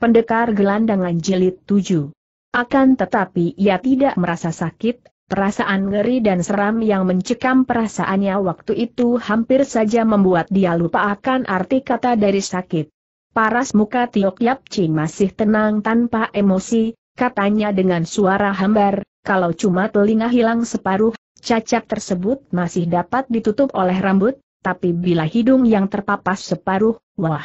Pendekar Gelandangan Jilid 7 Akan tetapi ia tidak merasa sakit, perasaan ngeri dan seram yang mencekam perasaannya waktu itu hampir saja membuat dia lupa akan arti kata dari sakit. Paras muka Tiok Yap Ching masih tenang tanpa emosi, katanya dengan suara hambar, kalau cuma telinga hilang separuh, cacat tersebut masih dapat ditutup oleh rambut, tapi bila hidung yang terpapas separuh, wah,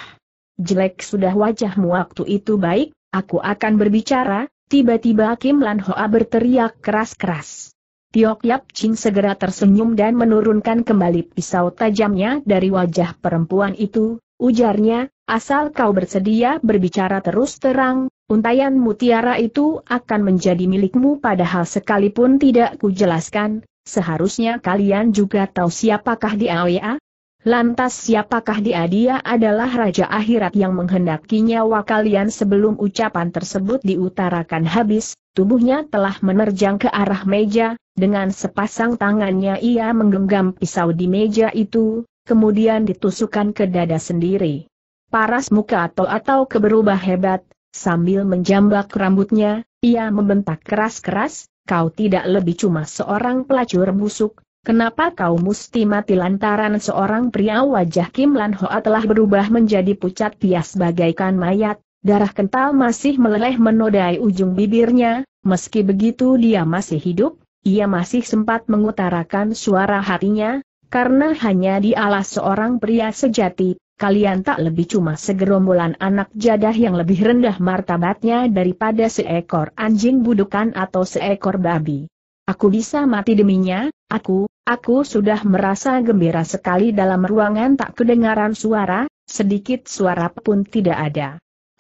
jelek sudah wajahmu waktu itu baik, aku akan berbicara, tiba-tiba Kim Lan Hoa berteriak keras-keras. Tiok Yap Ching segera tersenyum dan menurunkan kembali pisau tajamnya dari wajah perempuan itu, ujarnya, asal kau bersedia berbicara terus terang, untayan mutiara itu akan menjadi milikmu padahal sekalipun tidak kujelaskan, seharusnya kalian juga tahu siapakah dia? Lantas siapakah dia? Dia adalah Raja Akhirat yang menghendaki nyawa kalian sebelum ucapan tersebut diutarakan habis, tubuhnya telah menerjang ke arah meja, dengan sepasang tangannya ia menggenggam pisau di meja itu, kemudian ditusukkan ke dada sendiri. Paras muka atau atau keberubah hebat, sambil menjambak rambutnya, ia membentak keras-keras, kau tidak lebih cuma seorang pelacur busuk, Kenapa kau mesti mati lantaran seorang pria wajah Kim Lan Hoa telah berubah menjadi pucat pias bagaikan mayat, darah kental masih meleleh menodai ujung bibirnya, meski begitu dia masih hidup, ia masih sempat mengutarakan suara hatinya, karena hanya dialah seorang pria sejati, kalian tak lebih cuma segerombolan anak jadah yang lebih rendah martabatnya daripada seekor anjing budukan atau seekor babi. Aku bisa mati deminya, aku, aku sudah merasa gembira sekali dalam ruangan tak kedengaran suara, sedikit suara pun tidak ada.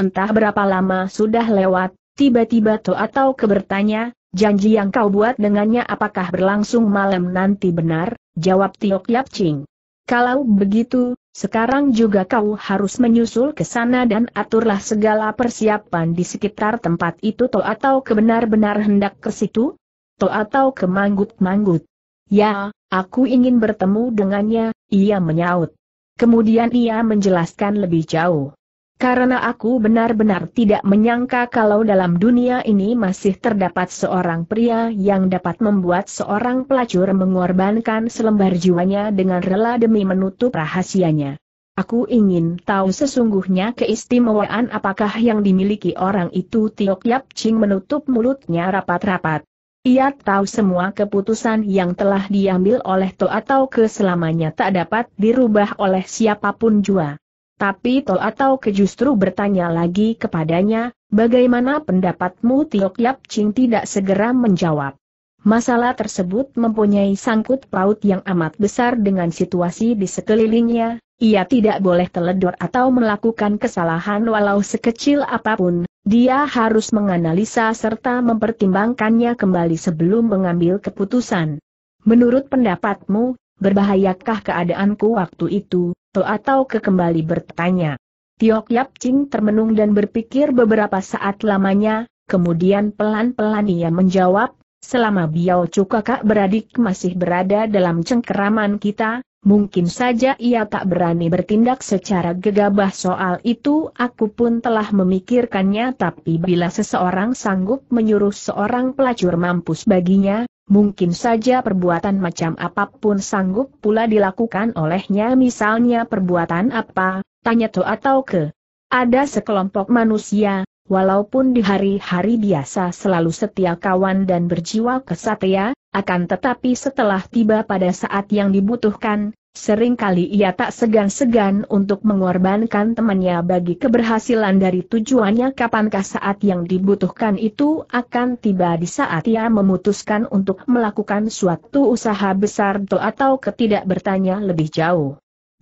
Entah berapa lama sudah lewat, tiba-tiba To atau kebertanya, janji yang kau buat dengannya apakah berlangsung malam nanti benar, jawab Tiok Yap Ching. Kalau begitu, sekarang juga kau harus menyusul ke sana dan aturlah segala persiapan di sekitar tempat itu To atau kebenar-benar hendak ke situ? To atau ke manggut-manggut. Ya, aku ingin bertemu dengannya, ia menyaut. Kemudian ia menjelaskan lebih jauh. Karena aku benar-benar tidak menyangka kalau dalam dunia ini masih terdapat seorang pria yang dapat membuat seorang pelacur mengorbankan selembar jiwanya dengan rela demi menutup rahasianya. Aku ingin tahu sesungguhnya keistimewaan apakah yang dimiliki orang itu Tiok Yap Ching menutup mulutnya rapat-rapat. Ia tahu semua keputusan yang telah diambil oleh To atau keselamanya tak dapat dirubah oleh siapa pun jua. Tapi To atau ke justru bertanya lagi kepadanya, bagaimana pendapatmu Tiok Yap Ching tidak segera menjawab. Masalah tersebut mempunyai sangkut paut yang amat besar dengan situasi di sekelilingnya, ia tidak boleh teledor atau melakukan kesalahan walau sekecil apa pun, dia harus menganalisa serta mempertimbangkannya kembali sebelum mengambil keputusan. Menurut pendapatmu, berbahayakah keadaanku waktu itu, to atau ke kembali bertanya. Tiok Yap Ching termenung dan berpikir beberapa saat lamanya, kemudian pelan-pelan ia menjawab, selama Biao Cu kakak beradik masih berada dalam cengkeraman kita, Mungkin saja ia tak berani bertindak secara gegabah soal itu aku pun telah memikirkannya. Tapi bila seseorang sanggup menyuruh seorang pelacur mampus baginya, mungkin saja perbuatan macam apa pun sanggup pula dilakukan olehnya. Misalnya perbuatan apa, tanya to atau ke. Ada sekelompok manusia, walaupun di hari-hari biasa selalu setia kawan dan berjiwa kesatria, akan tetapi setelah tiba pada saat yang dibutuhkan, sering kali ia tak segan-segan untuk mengorbankan temannya bagi keberhasilan dari tujuannya kapankah saat yang dibutuhkan itu akan tiba di saat ia memutuskan untuk melakukan suatu usaha besar atau ketidak bertanya lebih jauh.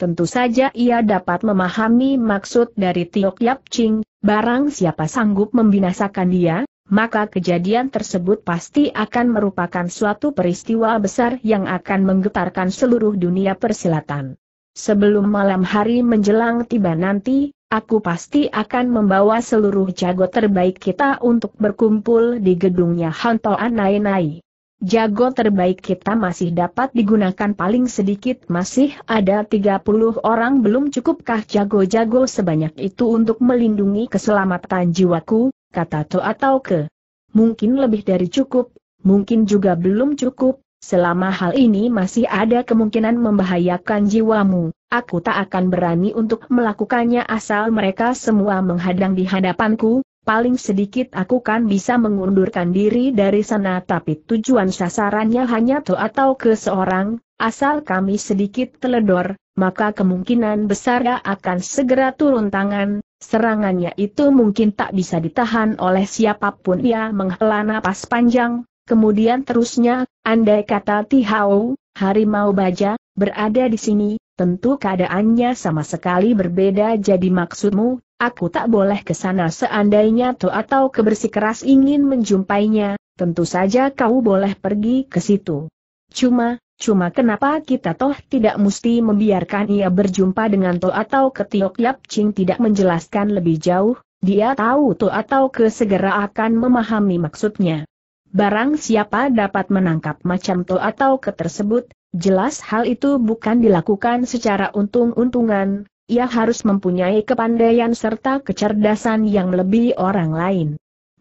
Tentu saja ia dapat memahami maksud dari Tiok Yap Ching, barang siapa sanggup membinasakan dia, maka kejadian tersebut pasti akan merupakan suatu peristiwa besar yang akan menggetarkan seluruh dunia persilatan. Sebelum malam hari menjelang tiba nanti, aku pasti akan membawa seluruh jago terbaik kita untuk berkumpul di gedungnya Hanto Anai Nai. Jago terbaik kita masih dapat digunakan paling sedikit masih ada 30 orang belum cukupkah jago-jago sebanyak itu untuk melindungi keselamatan jiwaku, kata To atau ke. Mungkin lebih dari cukup, mungkin juga belum cukup, selama hal ini masih ada kemungkinan membahayakan jiwamu, aku tak akan berani untuk melakukannya asal mereka semua menghadang di hadapanku, paling sedikit aku kan bisa mengundurkan diri dari sana tapi tujuan sasarannya hanya to atau ke seorang, asal kami sedikit teledor, maka kemungkinan besar akan segera turun tangan, serangannya itu mungkin tak bisa ditahan oleh siapa pun ia menghela napas panjang, kemudian terusnya, andai kata Tihau, harimau baja, berada di sini, tentu keadaannya sama sekali berbeda. Jadi maksudmu, Aku tak boleh ke sana seandainya to atau kebersikeras ingin menjumpainya, tentu saja kau boleh pergi ke situ. Cuma, cuma kenapa kita toh tidak mesti membiarkan ia berjumpa dengan to atau ke Tiok Yap Ching tidak menjelaskan lebih jauh, dia tahu to atau ke segera akan memahami maksudnya. Barang siapa dapat menangkap macam to atau ke tersebut, jelas hal itu bukan dilakukan secara untung-untungan, ia harus mempunyai kepandaian serta kecerdasan yang lebih orang lain.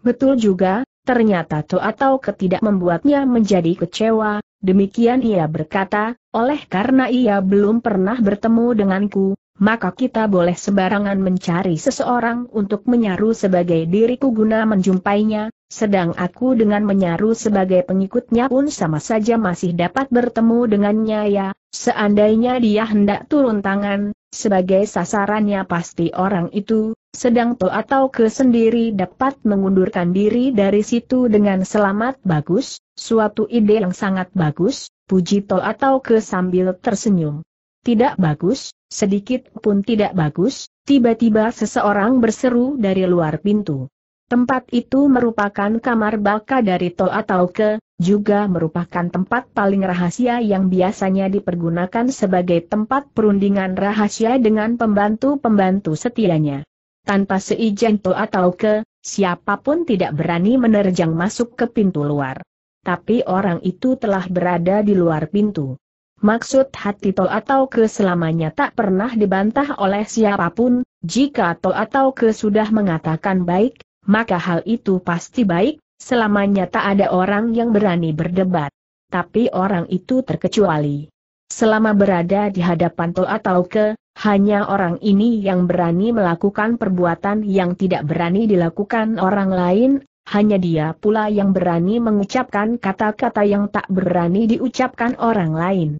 Betul juga, ternyata to atau ketidak membuatnya menjadi kecewa, demikian ia berkata, oleh karena ia belum pernah bertemu denganku, maka kita boleh sebarangan mencari seseorang untuk menyaru sebagai diriku guna menjumpainya, sedang aku dengan menyaru sebagai pengikutnya pun sama saja masih dapat bertemu dengannya ya, seandainya dia hendak turun tangan, sebagai sasarannya pasti orang itu, sedang to atau ke sendiri dapat mengundurkan diri dari situ dengan selamat bagus, suatu ide yang sangat bagus, puji to atau ke sambil tersenyum. Tidak bagus, sedikit pun tidak bagus, tiba-tiba seseorang berseru dari luar pintu. Tempat itu merupakan kamar baka dari Tol atau ke, juga merupakan tempat paling rahasia yang biasanya dipergunakan sebagai tempat perundingan rahasia dengan pembantu-pembantu setianya. Tanpa seizin Tol atau ke, siapa pun tidak berani menerjang masuk ke pintu luar. Tapi orang itu telah berada di luar pintu. Maksud hati tol atau ke selamanya tak pernah dibantah oleh siapa pun, jika tol atau ke sudah mengatakan baik, maka hal itu pasti baik, selamanya tak ada orang yang berani berdebat. Tapi orang itu terkecuali. Selama berada di hadapan tol atau ke, hanya orang ini yang berani melakukan perbuatan yang tidak berani dilakukan orang lain, hanya dia pula yang berani mengucapkan kata-kata yang tak berani diucapkan orang lain.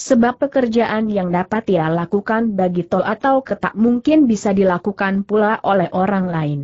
Sebab pekerjaan yang dapat ia lakukan bagi tol atau ketak mungkin bisa dilakukan pula oleh orang lain.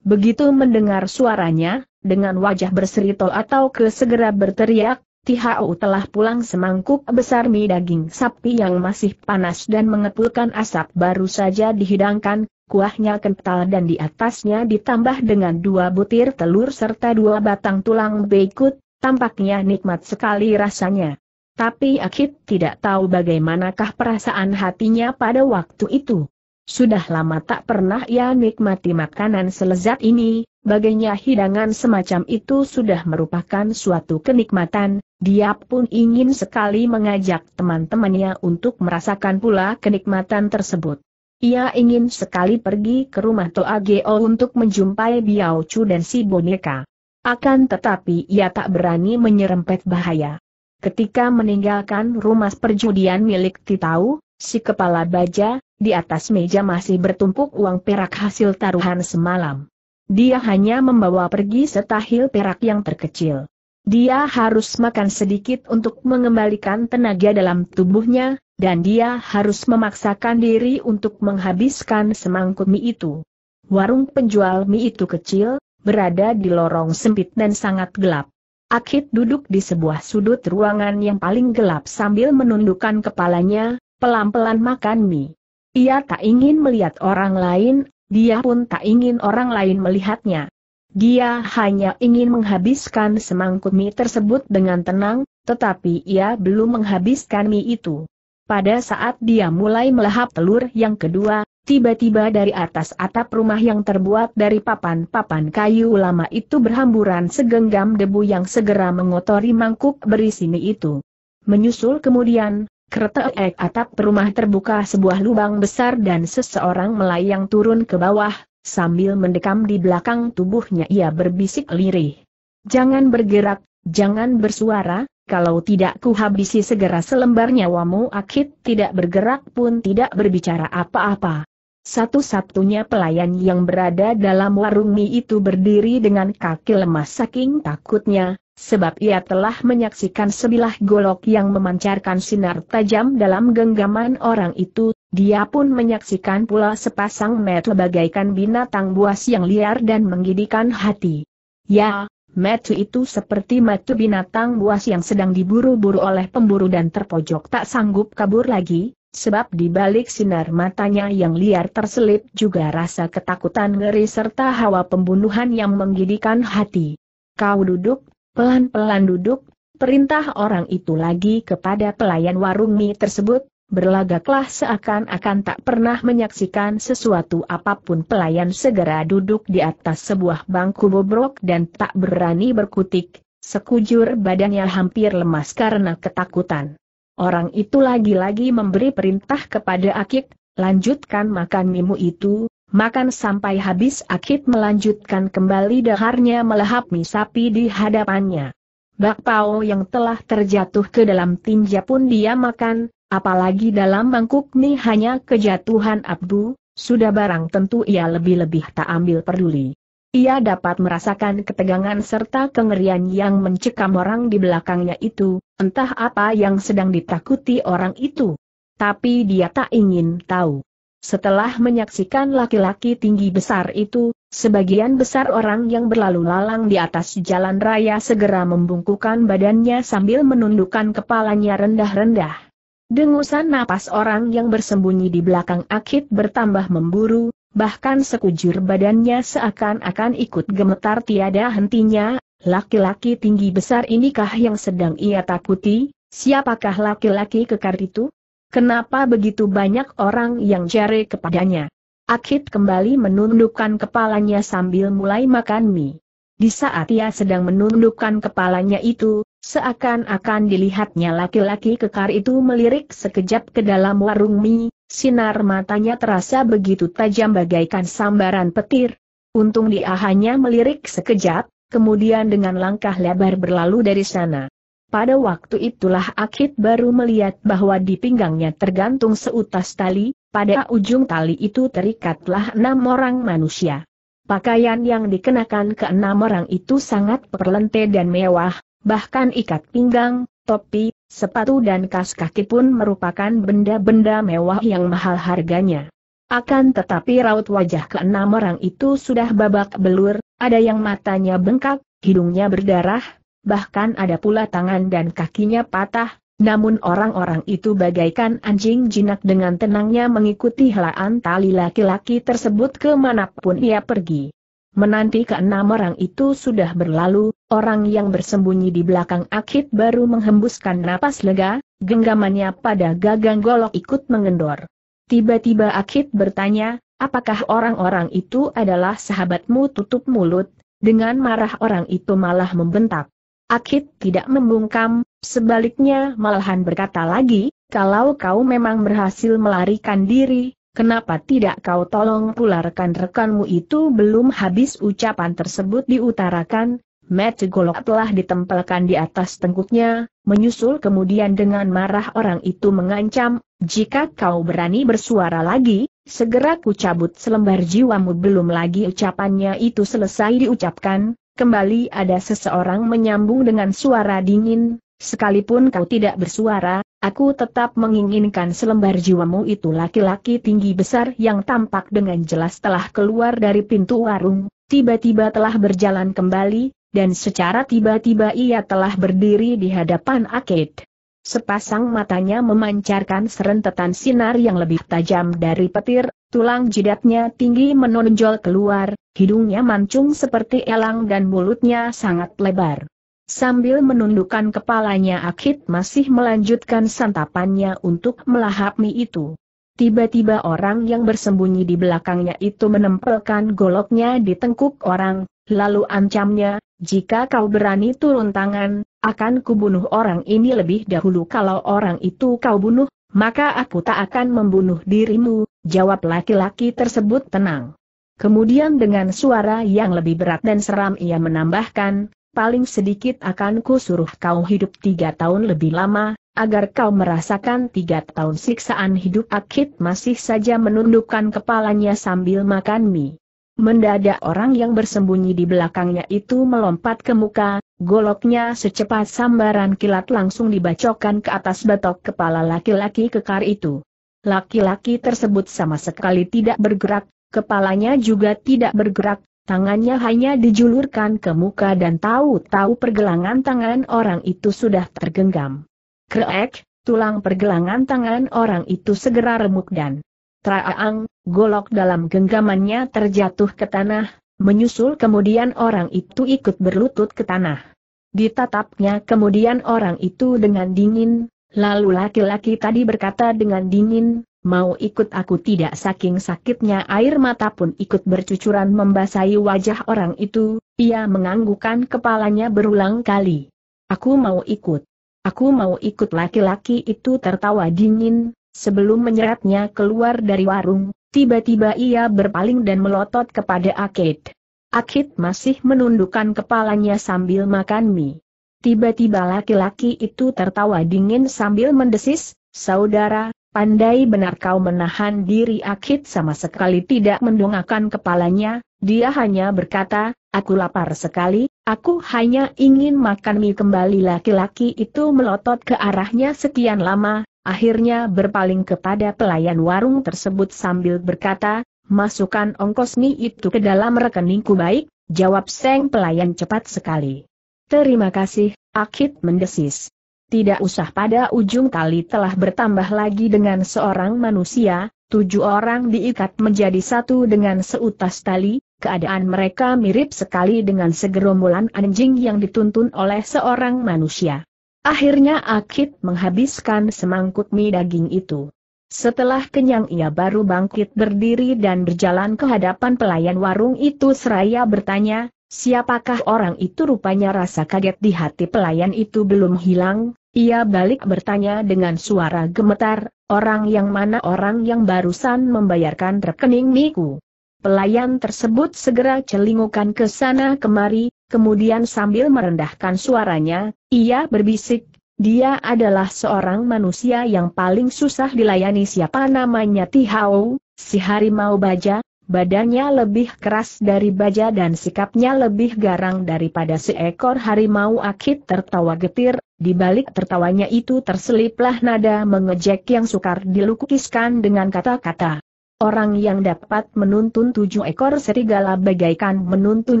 Begitu mendengar suaranya, dengan wajah berseri tol atau ke segera berteriak, Tihau telah pulang semangkuk besar mie daging sapi yang masih panas dan mengepulkan asap baru saja dihidangkan, kuahnya kental dan di atasnya ditambah dengan dua butir telur serta dua batang tulang bekut, tampaknya nikmat sekali rasanya. Tapi Akit tidak tahu bagaimanakah perasaan hatinya pada waktu itu. Sudah lama tak pernah ia nikmati makanan selezat ini, bagainya hidangan semacam itu sudah merupakan suatu kenikmatan, dia pun ingin sekali mengajak teman-temannya untuk merasakan pula kenikmatan tersebut. Ia ingin sekali pergi ke rumah Toa Geo untuk menjumpai Biao Chu dan si boneka. Akan tetapi ia tak berani menyerempet bahaya. Ketika meninggalkan rumah perjudian milik Titau, si kepala baja, di atas meja masih bertumpuk uang perak hasil taruhan semalam. Dia hanya membawa pergi setahil perak yang terkecil. Dia harus makan sedikit untuk mengembalikan tenaga dalam tubuhnya, dan dia harus memaksakan diri untuk menghabiskan semangkuk mie itu. Warung penjual mie itu kecil, berada di lorong sempit dan sangat gelap. Akit duduk di sebuah sudut ruangan yang paling gelap sambil menundukkan kepalanya, pelan-pelan makan mie. Ia tak ingin melihat orang lain, dia pun tak ingin orang lain melihatnya. Dia hanya ingin menghabiskan semangkuk mie tersebut dengan tenang, tetapi ia belum menghabiskan mie itu. Pada saat dia mulai melahap telur yang kedua, Tiba-tiba dari atas atap rumah yang terbuat dari papan-papan kayu lama itu berhamburan segenggam debu yang segera mengotori mangkuk berisi mie itu. Menyusul kemudian, kertek atap rumah terbuka sebuah lubang besar dan seseorang melayang turun ke bawah, sambil mendekam di belakang tubuhnya ia berbisik lirih. Jangan bergerak, jangan bersuara, kalau tidak ku habisi segera selembar nyawamu Akit tidak bergerak pun tidak berbicara apa-apa. Satu-satunya pelayan yang berada dalam warung mie itu berdiri dengan kaki lemas saking takutnya, sebab ia telah menyaksikan sebilah golok yang memancarkan sinar tajam dalam genggaman orang itu, dia pun menyaksikan pula sepasang mata bagaikan binatang buas yang liar dan menggidikan hati. Ya, mata itu seperti mata binatang buas yang sedang diburu-buru oleh pemburu dan terpojok tak sanggup kabur lagi, sebab di balik sinar matanya yang liar terselip juga rasa ketakutan ngeri serta hawa pembunuhan yang menggidikan hati. Kau duduk, pelan-pelan duduk, perintah orang itu lagi kepada pelayan warung mie tersebut, berlagaklah seakan-akan tak pernah menyaksikan sesuatu apa pun pelayan segera duduk di atas sebuah bangku bobrok dan tak berani berkutik, sekujur badannya hampir lemas karena ketakutan. Orang itu lagi-lagi memberi perintah kepada Akik, lanjutkan makan mimu itu, makan sampai habis Akik melanjutkan kembali daharnya melahap mie sapi di hadapannya. Bakpao yang telah terjatuh ke dalam tinja pun dia makan, apalagi dalam mangkuk mie hanya kejatuhan abdu, sudah barang tentu ia lebih-lebih tak ambil peduli. Ia dapat merasakan ketegangan serta kengerian yang mencekam orang di belakangnya itu, entah apa yang sedang ditakuti orang itu. Tapi dia tak ingin tahu. Setelah menyaksikan laki-laki tinggi besar itu, sebagian besar orang yang berlalu lalang di atas jalan raya segera membungkukan badannya sambil menundukkan kepalanya rendah-rendah. Dengusan napas orang yang bersembunyi di belakang akit bertambah memburu, bahkan sekujur badannya seakan-akan ikut gemetar tiada hentinya, laki-laki tinggi besar inikah yang sedang ia takuti, siapakah laki-laki kekar itu? Kenapa begitu banyak orang yang jare kepadanya? Akit kembali menundukkan kepalanya sambil mulai makan mie. Di saat ia sedang menundukkan kepalanya itu, seakan-akan dilihatnya laki-laki kekar itu melirik sekejap ke dalam warung mie, Sinar matanya terasa begitu tajam bagaikan sambaran petir. Untung dia hanya melirik sekejap, kemudian dengan langkah lebar berlalu dari sana. Pada waktu itulah Akit baru melihat bahwa di pinggangnya tergantung seutas tali, pada ujung tali itu terikatlah enam orang manusia. Pakaian yang dikenakan ke enam orang itu sangat perlente dan mewah, bahkan ikat pinggang, topi, sepatu dan kas kaki pun merupakan benda-benda mewah yang mahal harganya. Akan tetapi raut wajah keenam orang itu sudah babak belur, ada yang matanya bengkak, hidungnya berdarah, bahkan ada pula tangan dan kakinya patah, namun orang-orang itu bagaikan anjing jinak dengan tenangnya mengikuti helaan tali laki-laki tersebut ke mana pun ia pergi. Menanti keenam orang itu sudah berlalu, orang yang bersembunyi di belakang Akit baru menghembuskan napas lega, genggamannya pada gagang golok ikut mengendor. Tiba-tiba Akit bertanya, apakah orang-orang itu adalah sahabatmu tutup mulut, dengan marah orang itu malah membentak. Akit tidak membungkam, sebaliknya malahan berkata lagi, kalau kau memang berhasil melarikan diri, Kenapa tidak kau tolong pularkan rekanmu itu? Belum habis ucapan tersebut diutarakan, Matt golok telah ditempelkan di atas tengkuknya, menyusul kemudian dengan marah orang itu mengancam, jika kau berani bersuara lagi, segera ku cabut selembar jiwamu. Belum lagi ucapannya itu selesai diucapkan, kembali ada seseorang menyambung dengan suara dingin, sekalipun kau tidak bersuara, Aku tetap menginginkan selembar jiwamu itu laki-laki tinggi besar yang tampak dengan jelas telah keluar dari pintu warung, tiba-tiba telah berjalan kembali, dan secara tiba-tiba ia telah berdiri di hadapan Akid. Sepasang matanya memancarkan serentetan sinar yang lebih tajam dari petir, tulang jidatnya tinggi menonjol keluar, hidungnya mancung seperti elang dan mulutnya sangat lebar. Sambil menundukkan kepalanya Akit masih melanjutkan santapannya untuk melahap mie itu. Tiba-tiba orang yang bersembunyi di belakangnya itu menempelkan goloknya di tengkuk orang, lalu ancamnya, jika kau berani turun tangan, akan kubunuh orang ini lebih dahulu kalau orang itu kau bunuh, maka aku tak akan membunuh dirimu, jawab laki-laki tersebut tenang. Kemudian dengan suara yang lebih berat dan seram ia menambahkan, paling sedikit akan ku suruh kau hidup tiga tahun lebih lama, agar kau merasakan tiga tahun siksaan hidup Akit masih saja menundukkan kepalanya sambil makan mie. Mendadak orang yang bersembunyi di belakangnya itu melompat ke muka, goloknya secepat sambaran kilat langsung dibacokkan ke atas batok kepala laki-laki kekar itu. Laki-laki tersebut sama sekali tidak bergerak, kepalanya juga tidak bergerak, tangannya hanya dijulurkan ke muka dan tahu-tahu pergelangan tangan orang itu sudah tergenggam. Kreek, tulang pergelangan tangan orang itu segera remuk dan traang, golok dalam genggamannya terjatuh ke tanah, menyusul kemudian orang itu ikut berlutut ke tanah. Ditatapnya kemudian orang itu dengan dingin, lalu laki-laki tadi berkata dengan dingin, mau ikut aku tidak saking sakitnya air mata pun ikut bercucuran membasahi wajah orang itu, ia menganggukkan kepalanya berulang kali. Aku mau ikut. Aku mau ikut laki-laki itu tertawa dingin, sebelum menyeretnya keluar dari warung, tiba-tiba ia berpaling dan melotot kepada Akid. Akid masih menundukkan kepalanya sambil makan mie. Tiba-tiba laki-laki itu tertawa dingin sambil mendesis, Saudara, pandai benar kau menahan diri Akid sama sekali tidak mendongakkan kepalanya, dia hanya berkata, aku lapar sekali, aku hanya ingin makan mie kembali laki-laki itu melotot ke arahnya sekian lama, akhirnya berpaling kepada pelayan warung tersebut sambil berkata, masukkan ongkos mie itu ke dalam rekeningku baik, jawab Seng pelayan cepat sekali. Terima kasih, Akit mendesis. Tidak usah pada ujung tali telah bertambah lagi dengan seorang manusia, tujuh orang diikat menjadi satu dengan seutas tali, keadaan mereka mirip sekali dengan segerombolan anjing yang dituntun oleh seorang manusia. Akhirnya Akit menghabiskan semangkuk mie daging itu. Setelah kenyang ia baru bangkit berdiri dan berjalan ke hadapan pelayan warung itu seraya bertanya, siapakah orang itu rupanya rasa kaget di hati pelayan itu belum hilang, ia balik bertanya dengan suara gemetar, orang yang mana orang yang barusan membayarkan rekening miku. Pelayan tersebut segera celingukan ke sana kemari, kemudian sambil merendahkan suaranya, ia berbisik, dia adalah seorang manusia yang paling susah dilayani siapa namanya Tihau, si harimau baja, badannya lebih keras dari baja dan sikapnya lebih garang daripada seekor harimau akit tertawa getir, di balik tertawanya itu terseliplah nada mengejek yang sukar dilukiskan dengan kata-kata. Orang yang dapat menuntun tujuh ekor serigala bagaikan menuntun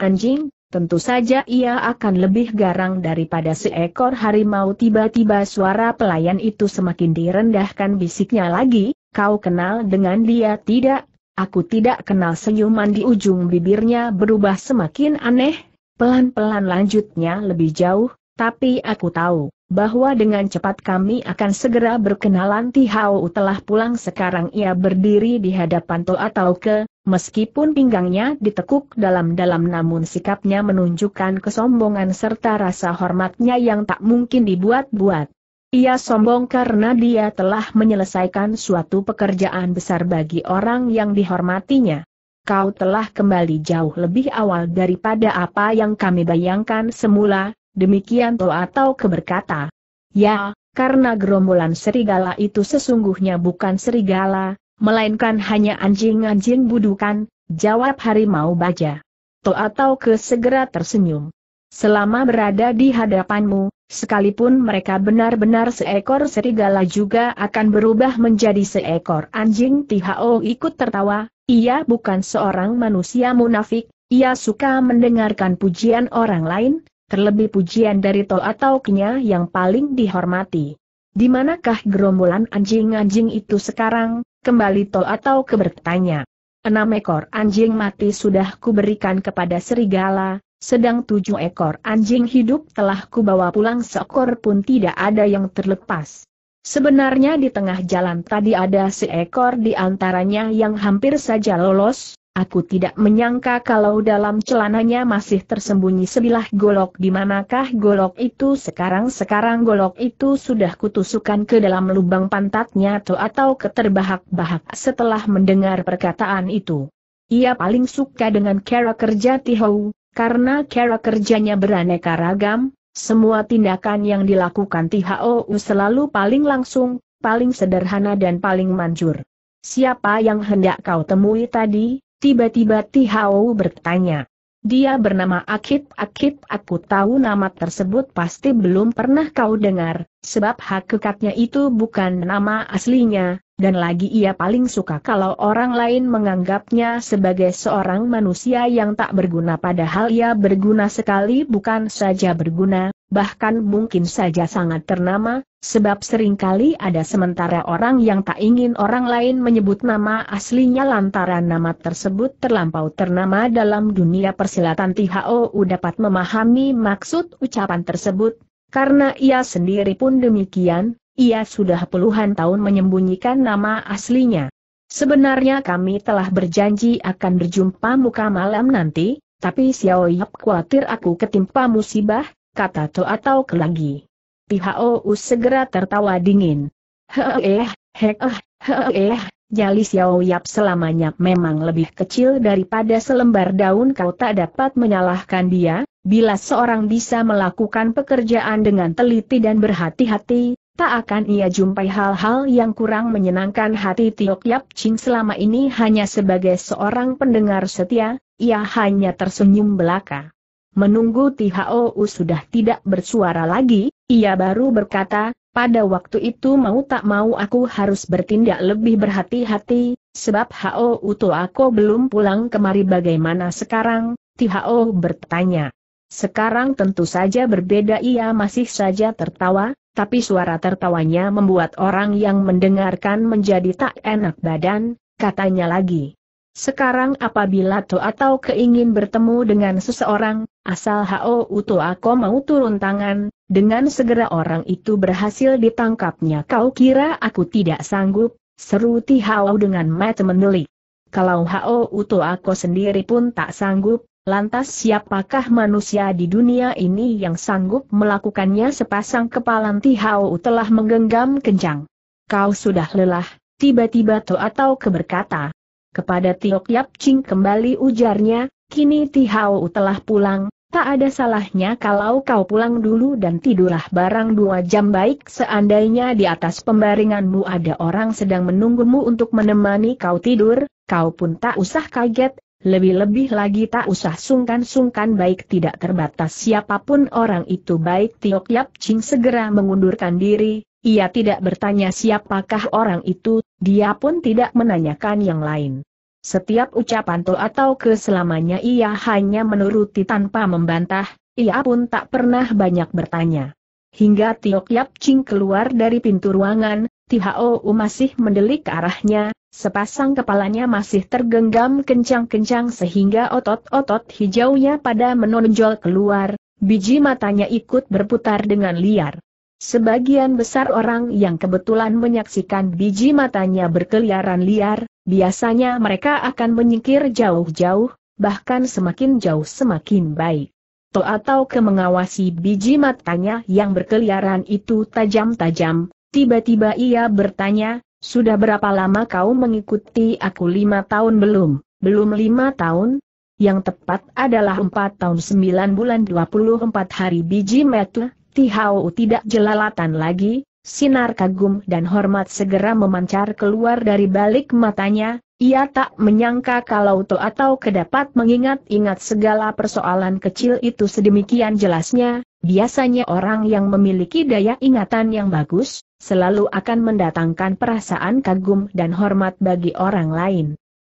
anjing, tentu saja ia akan lebih garang daripada seekor harimau. Tiba-tiba suara pelayan itu semakin direndahkan bisiknya lagi, kau kenal dengan dia tidak? Aku tidak kenal. Senyuman di ujung bibirnya berubah semakin aneh, pelan-pelan lanjutnya lebih jauh, tapi aku tahu, bahwa dengan cepat kami akan segera berkenalan Tihau telah pulang sekarang ia berdiri di hadapan To atau ke, meskipun pinggangnya ditekuk dalam-dalam namun sikapnya menunjukkan kesombongan serta rasa hormatnya yang tak mungkin dibuat-buat. Ia sombong karena dia telah menyelesaikan suatu pekerjaan besar bagi orang yang dihormatinya. Kau telah kembali jauh lebih awal daripada apa yang kami bayangkan semula, Demikian To atau keberkata. Ya, karena gerombolan serigala itu sesungguhnya bukan serigala, melainkan hanya anjing-anjing budukan, jawab harimau baja. To atau ke segera tersenyum. Selama berada di hadapanmu, sekalipun mereka benar-benar seekor serigala juga akan berubah menjadi seekor anjing Tihao ikut tertawa, ia bukan seorang manusia munafik, ia suka mendengarkan pujian orang lain, terlebih pujian dari To atau Kenya yang paling dihormati. Di manakah gerombolan anjing-anjing itu sekarang, kembali To atau ke bertanya. Enam ekor anjing mati sudah kuberikan kepada serigala, sedang tujuh ekor anjing hidup telah kubawa pulang seekor pun tidak ada yang terlepas. Sebenarnya di tengah jalan tadi ada seekor di antaranya yang hampir saja lolos, aku tidak menyangka kalau dalam celananya masih tersembunyi sebilah golok di manakah golok itu sekarang-sekarang golok itu sudah kutusukkan ke dalam lubang pantatnya atau keterbahak-bahak setelah mendengar perkataan itu. Ia paling suka dengan cara kerja Tihou, karena cara kerjanya beraneka ragam, semua tindakan yang dilakukan THOU selalu paling langsung, paling sederhana dan paling manjur. Siapa yang hendak kau temui tadi? Tiba-tiba THOU bertanya. Dia bernama Akip Akip aku tahu nama tersebut pasti belum pernah kau dengar, sebab hakikatnya itu bukan nama aslinya, dan lagi ia paling suka kalau orang lain menganggapnya sebagai seorang manusia yang tak berguna. Padahal ia berguna sekali bukan saja berguna, bahkan mungkin saja sangat ternama, sebab sering kali ada sementara orang yang tak ingin orang lain menyebut nama aslinya lantaran nama tersebut terlampau ternama dalam dunia persilatan. THOU dapat memahami maksud ucapan tersebut, karena ia sendiri pun demikian, ia sudah puluhan tahun menyembunyikan nama aslinya. Sebenarnya kami telah berjanji akan berjumpa muka malam nanti, tapi Xiao Yap khawatir aku ketimpa musibah, kata To atau kelagi. Pihak segera tertawa dingin. Heeh, heeh, heeh, jali Xiao Yap selamanya memang lebih kecil daripada selembar daun kau tak dapat menyalahkan dia, bila seorang bisa melakukan pekerjaan dengan teliti dan berhati-hati, tak akan ia jumpai hal-hal yang kurang menyenangkan hati Tiok Yap Ching selama ini hanya sebagai seorang pendengar setia, ia hanya tersenyum belaka. Menunggu THOU sudah tidak bersuara lagi, ia baru berkata, pada waktu itu mau tak mau aku harus bertindak lebih berhati-hati, sebab HOU to aku belum pulang kemari bagaimana sekarang, THO bertanya. Sekarang tentu saja berbeda ia masih saja tertawa, tapi suara tertawanya membuat orang yang mendengarkan menjadi tak enak badan, katanya lagi. Sekarang apabila to atau keingin bertemu dengan seseorang, asal HO Uto aku mau turun tangan, dengan segera orang itu berhasil ditangkapnya kau kira aku tidak sanggup, seru Tihau dengan mata mendelik. Kalau HO Uto aku sendiri pun tak sanggup, Lantas siapakah manusia di dunia ini yang sanggup melakukannya sepasang kepala Tihau telah menggenggam kencang. Kau sudah lelah, tiba-tiba To atau keberkata. Kepada Tiok Yap Ching kembali ujarnya, kini Tihau telah pulang, tak ada salahnya kalau kau pulang dulu dan tidurlah barang dua jam baik seandainya di atas pembaringanmu ada orang sedang menunggumu untuk menemani kau tidur, kau pun tak usah kaget, lebih-lebih lagi tak usah sungkan-sungkan baik tidak terbatas siapa pun orang itu baik Tiok Yap Ching segera mengundurkan diri, ia tidak bertanya siapakah orang itu, dia pun tidak menanyakan yang lain. Setiap ucapan to atau keselamanya ia hanya menuruti tanpa membantah, ia pun tak pernah banyak bertanya. Hingga Tiok Yap Ching keluar dari pintu ruangan, Tihao masih mendelik arahnya, Sepasang kepalanya masih tergenggam kencang-kencang sehingga otot-otot hijaunya pada menonjol keluar, biji matanya ikut berputar dengan liar. Sebagian besar orang yang kebetulan menyaksikan biji matanya berkeliaran liar, biasanya mereka akan menyingkir jauh-jauh, bahkan semakin jauh semakin baik. To atau ke mengawasi biji matanya yang berkeliaran itu tajam-tajam, tiba-tiba ia bertanya, sudah berapa lama kau mengikuti aku? Lima tahun belum? Belum lima tahun? Yang tepat adalah empat tahun sembilan bulan dua puluh empat hari. Biji metu, Tihau tidak jelalatan lagi, sinar kagum dan hormat segera memancar keluar dari balik matanya, ia tak menyangka kalau to atau kedapat mengingat-ingat segala persoalan kecil itu. Sedemikian jelasnya, biasanya orang yang memiliki daya ingatan yang bagus, selalu akan mendatangkan perasaan kagum dan hormat bagi orang lain.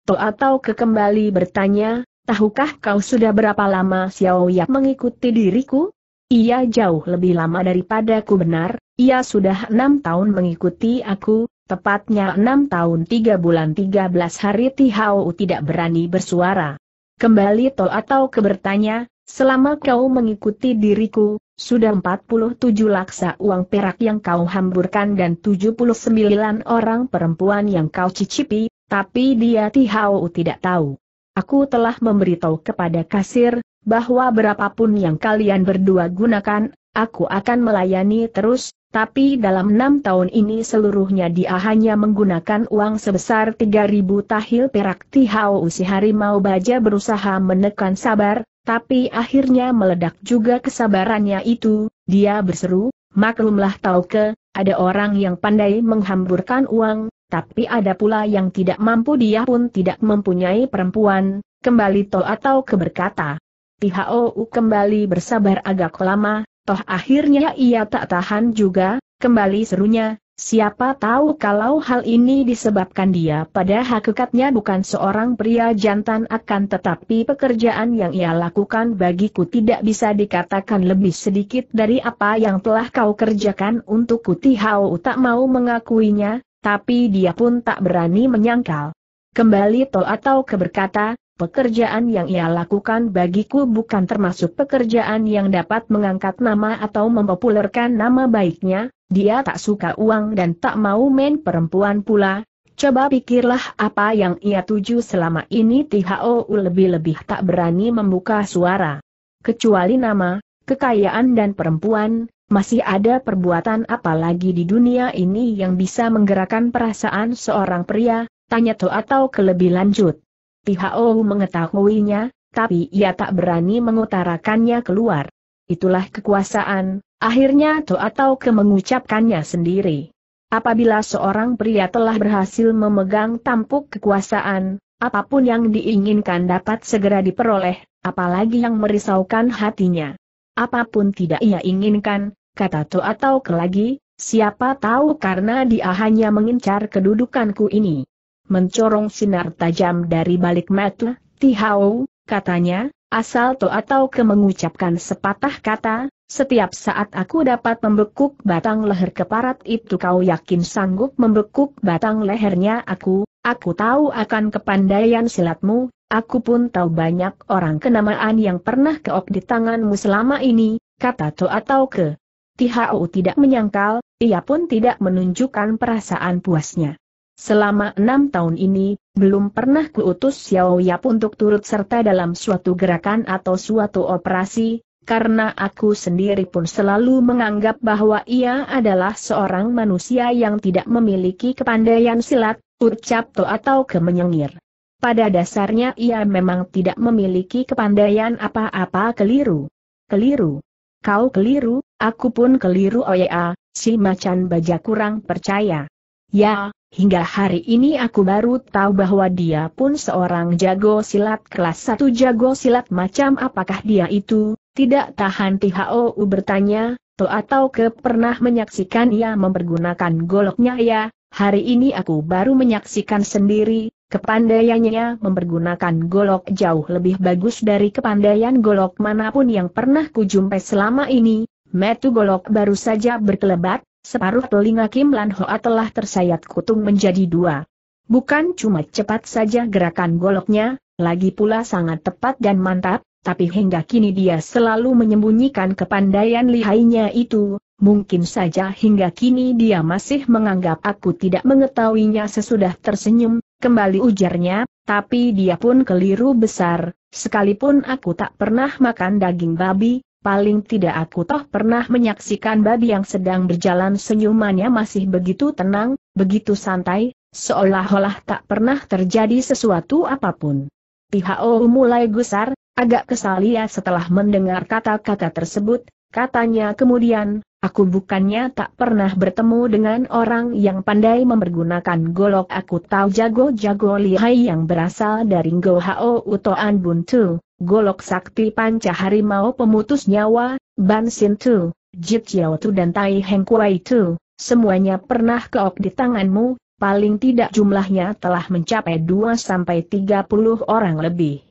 To atau kekembali bertanya, tahukah kau sudah berapa lama Xiao Yap mengikuti diriku? Ia jauh lebih lama daripada ku benar, ia sudah enam tahun mengikuti aku, tepatnya enam tahun tiga bulan tiga belas hari Tihau tidak berani bersuara. Kembali To atau kebertanya, Selama kau mengikuti diriku, sudah 47 laksa uang perak yang kau hamburkan dan 79 orang perempuan yang kau cicipi, tapi dia Tihau tidak tahu. Aku telah memberitahu kepada kasir, bahwa berapapun yang kalian berdua gunakan, aku akan melayani terus, tapi dalam enam tahun ini seluruhnya dia hanya menggunakan uang sebesar 3.000 tahil perak Tihau si harimau baja berusaha menekan sabar, tapi akhirnya meledak juga kesabarannya itu, dia berseru, maklumlah tahu ke, ada orang yang pandai menghamburkan uang, tapi ada pula yang tidak mampu dia pun tidak mempunyai perempuan, kembali to atau keberkata. Tihau kembali bersabar agak lama, toh akhirnya ia tak tahan juga, kembali serunya, siapa tahu kalau hal ini disebabkan dia pada hakikatnya bukan seorang pria jantan akan tetapi pekerjaan yang ia lakukan bagiku tidak bisa dikatakan lebih sedikit dari apa yang telah kau kerjakan untuk Tihau tak mau mengakuinya, tapi dia pun tak berani menyangkal. Kembali to atau keberkata, pekerjaan yang ia lakukan bagiku bukan termasuk pekerjaan yang dapat mengangkat nama atau mempopulerkan nama baiknya, dia tak suka uang dan tak mau main perempuan pula. Coba pikirlah apa yang ia tuju selama ini THO lebih-lebih tak berani membuka suara. Kecuali nama, kekayaan dan perempuan, masih ada perbuatan apa lagi di dunia ini yang bisa menggerakkan perasaan seorang pria, tanya to atau kelebih lanjut. Tihao mengetahuinya, tapi ia tak berani mengutarakannya keluar. Itulah kekuasaan, akhirnya To atau ke mengucapkannya sendiri. Apabila seorang pria telah berhasil memegang tampuk kekuasaan, apa pun yang diinginkan dapat segera diperoleh, apalagi yang merisaukan hatinya. Apa pun tidak ia inginkan, kata To atau ke lagi, siapa tahu karena dia hanya mengincar kedudukanku ini mencorong sinar tajam dari balik mata, Tihau, katanya, asal to atau ke mengucapkan sepatah kata, setiap saat aku dapat membekuk batang leher keparat itu kau yakin sanggup membekuk batang lehernya aku, aku tahu akan kepandaian silatmu, aku pun tahu banyak orang kenamaan yang pernah keok di tanganmu selama ini, kata to atau ke. Tihau tidak menyangkal, ia pun tidak menunjukkan perasaan puasnya. Selama enam tahun ini, belum pernah kuutus Xiao Yap untuk turut serta dalam suatu gerakan atau suatu operasi, karena aku sendiri pun selalu menganggap bahwa ia adalah seorang manusia yang tidak memiliki kepandaian silat, ucap to atau kemenyengir. Pada dasarnya ia memang tidak memiliki kepandaian apa-apa keliru. Keliru. Kau keliru, aku pun keliru oh ya, si macan baja kurang percaya. Ya, hingga hari ini aku baru tahu bahwa dia pun seorang jago silat kelas satu jago silat macam apakah dia itu, tidak tahan THOU bertanya, to atau ke pernah menyaksikan ia mempergunakan goloknya ya, hari ini aku baru menyaksikan sendiri, kepandaiannya mempergunakan golok jauh lebih bagus dari kepandaian golok mana pun yang pernah kujumpai selama ini, metu golok baru saja berkelebat, Separuh telinga Kim Lan Hoa telah tersayat kutung menjadi dua. Bukan cuma cepat saja gerakan goloknya, lagi pula sangat tepat dan mantap, tapi hingga kini dia selalu menyembunyikan kepandaian lihainya itu, mungkin saja hingga kini dia masih menganggap aku tidak mengetahuinya sesudah tersenyum, kembali ujarnya, tapi dia pun keliru besar, sekalipun aku tak pernah makan daging babi, paling tidak aku toh pernah menyaksikan babi yang sedang berjalan senyumannya masih begitu tenang, begitu santai, seolah-olah tak pernah terjadi sesuatu apa pun. Tihao mulai gusar, agak kesal ia setelah mendengar kata-kata tersebut, katanya kemudian, aku bukannya tak pernah bertemu dengan orang yang pandai mempergunakan golok. Aku tahu jago-jago lihai yang berasal dari Go Hao Utoan Buntu, golok sakti panca harimau pemutus nyawa, Ban Sin Tu, Jit Chiao Tu dan Tai Heng Kuai Tu, semuanya pernah keok di tanganmu, paling tidak jumlahnya telah mencapai 2-30 orang lebih.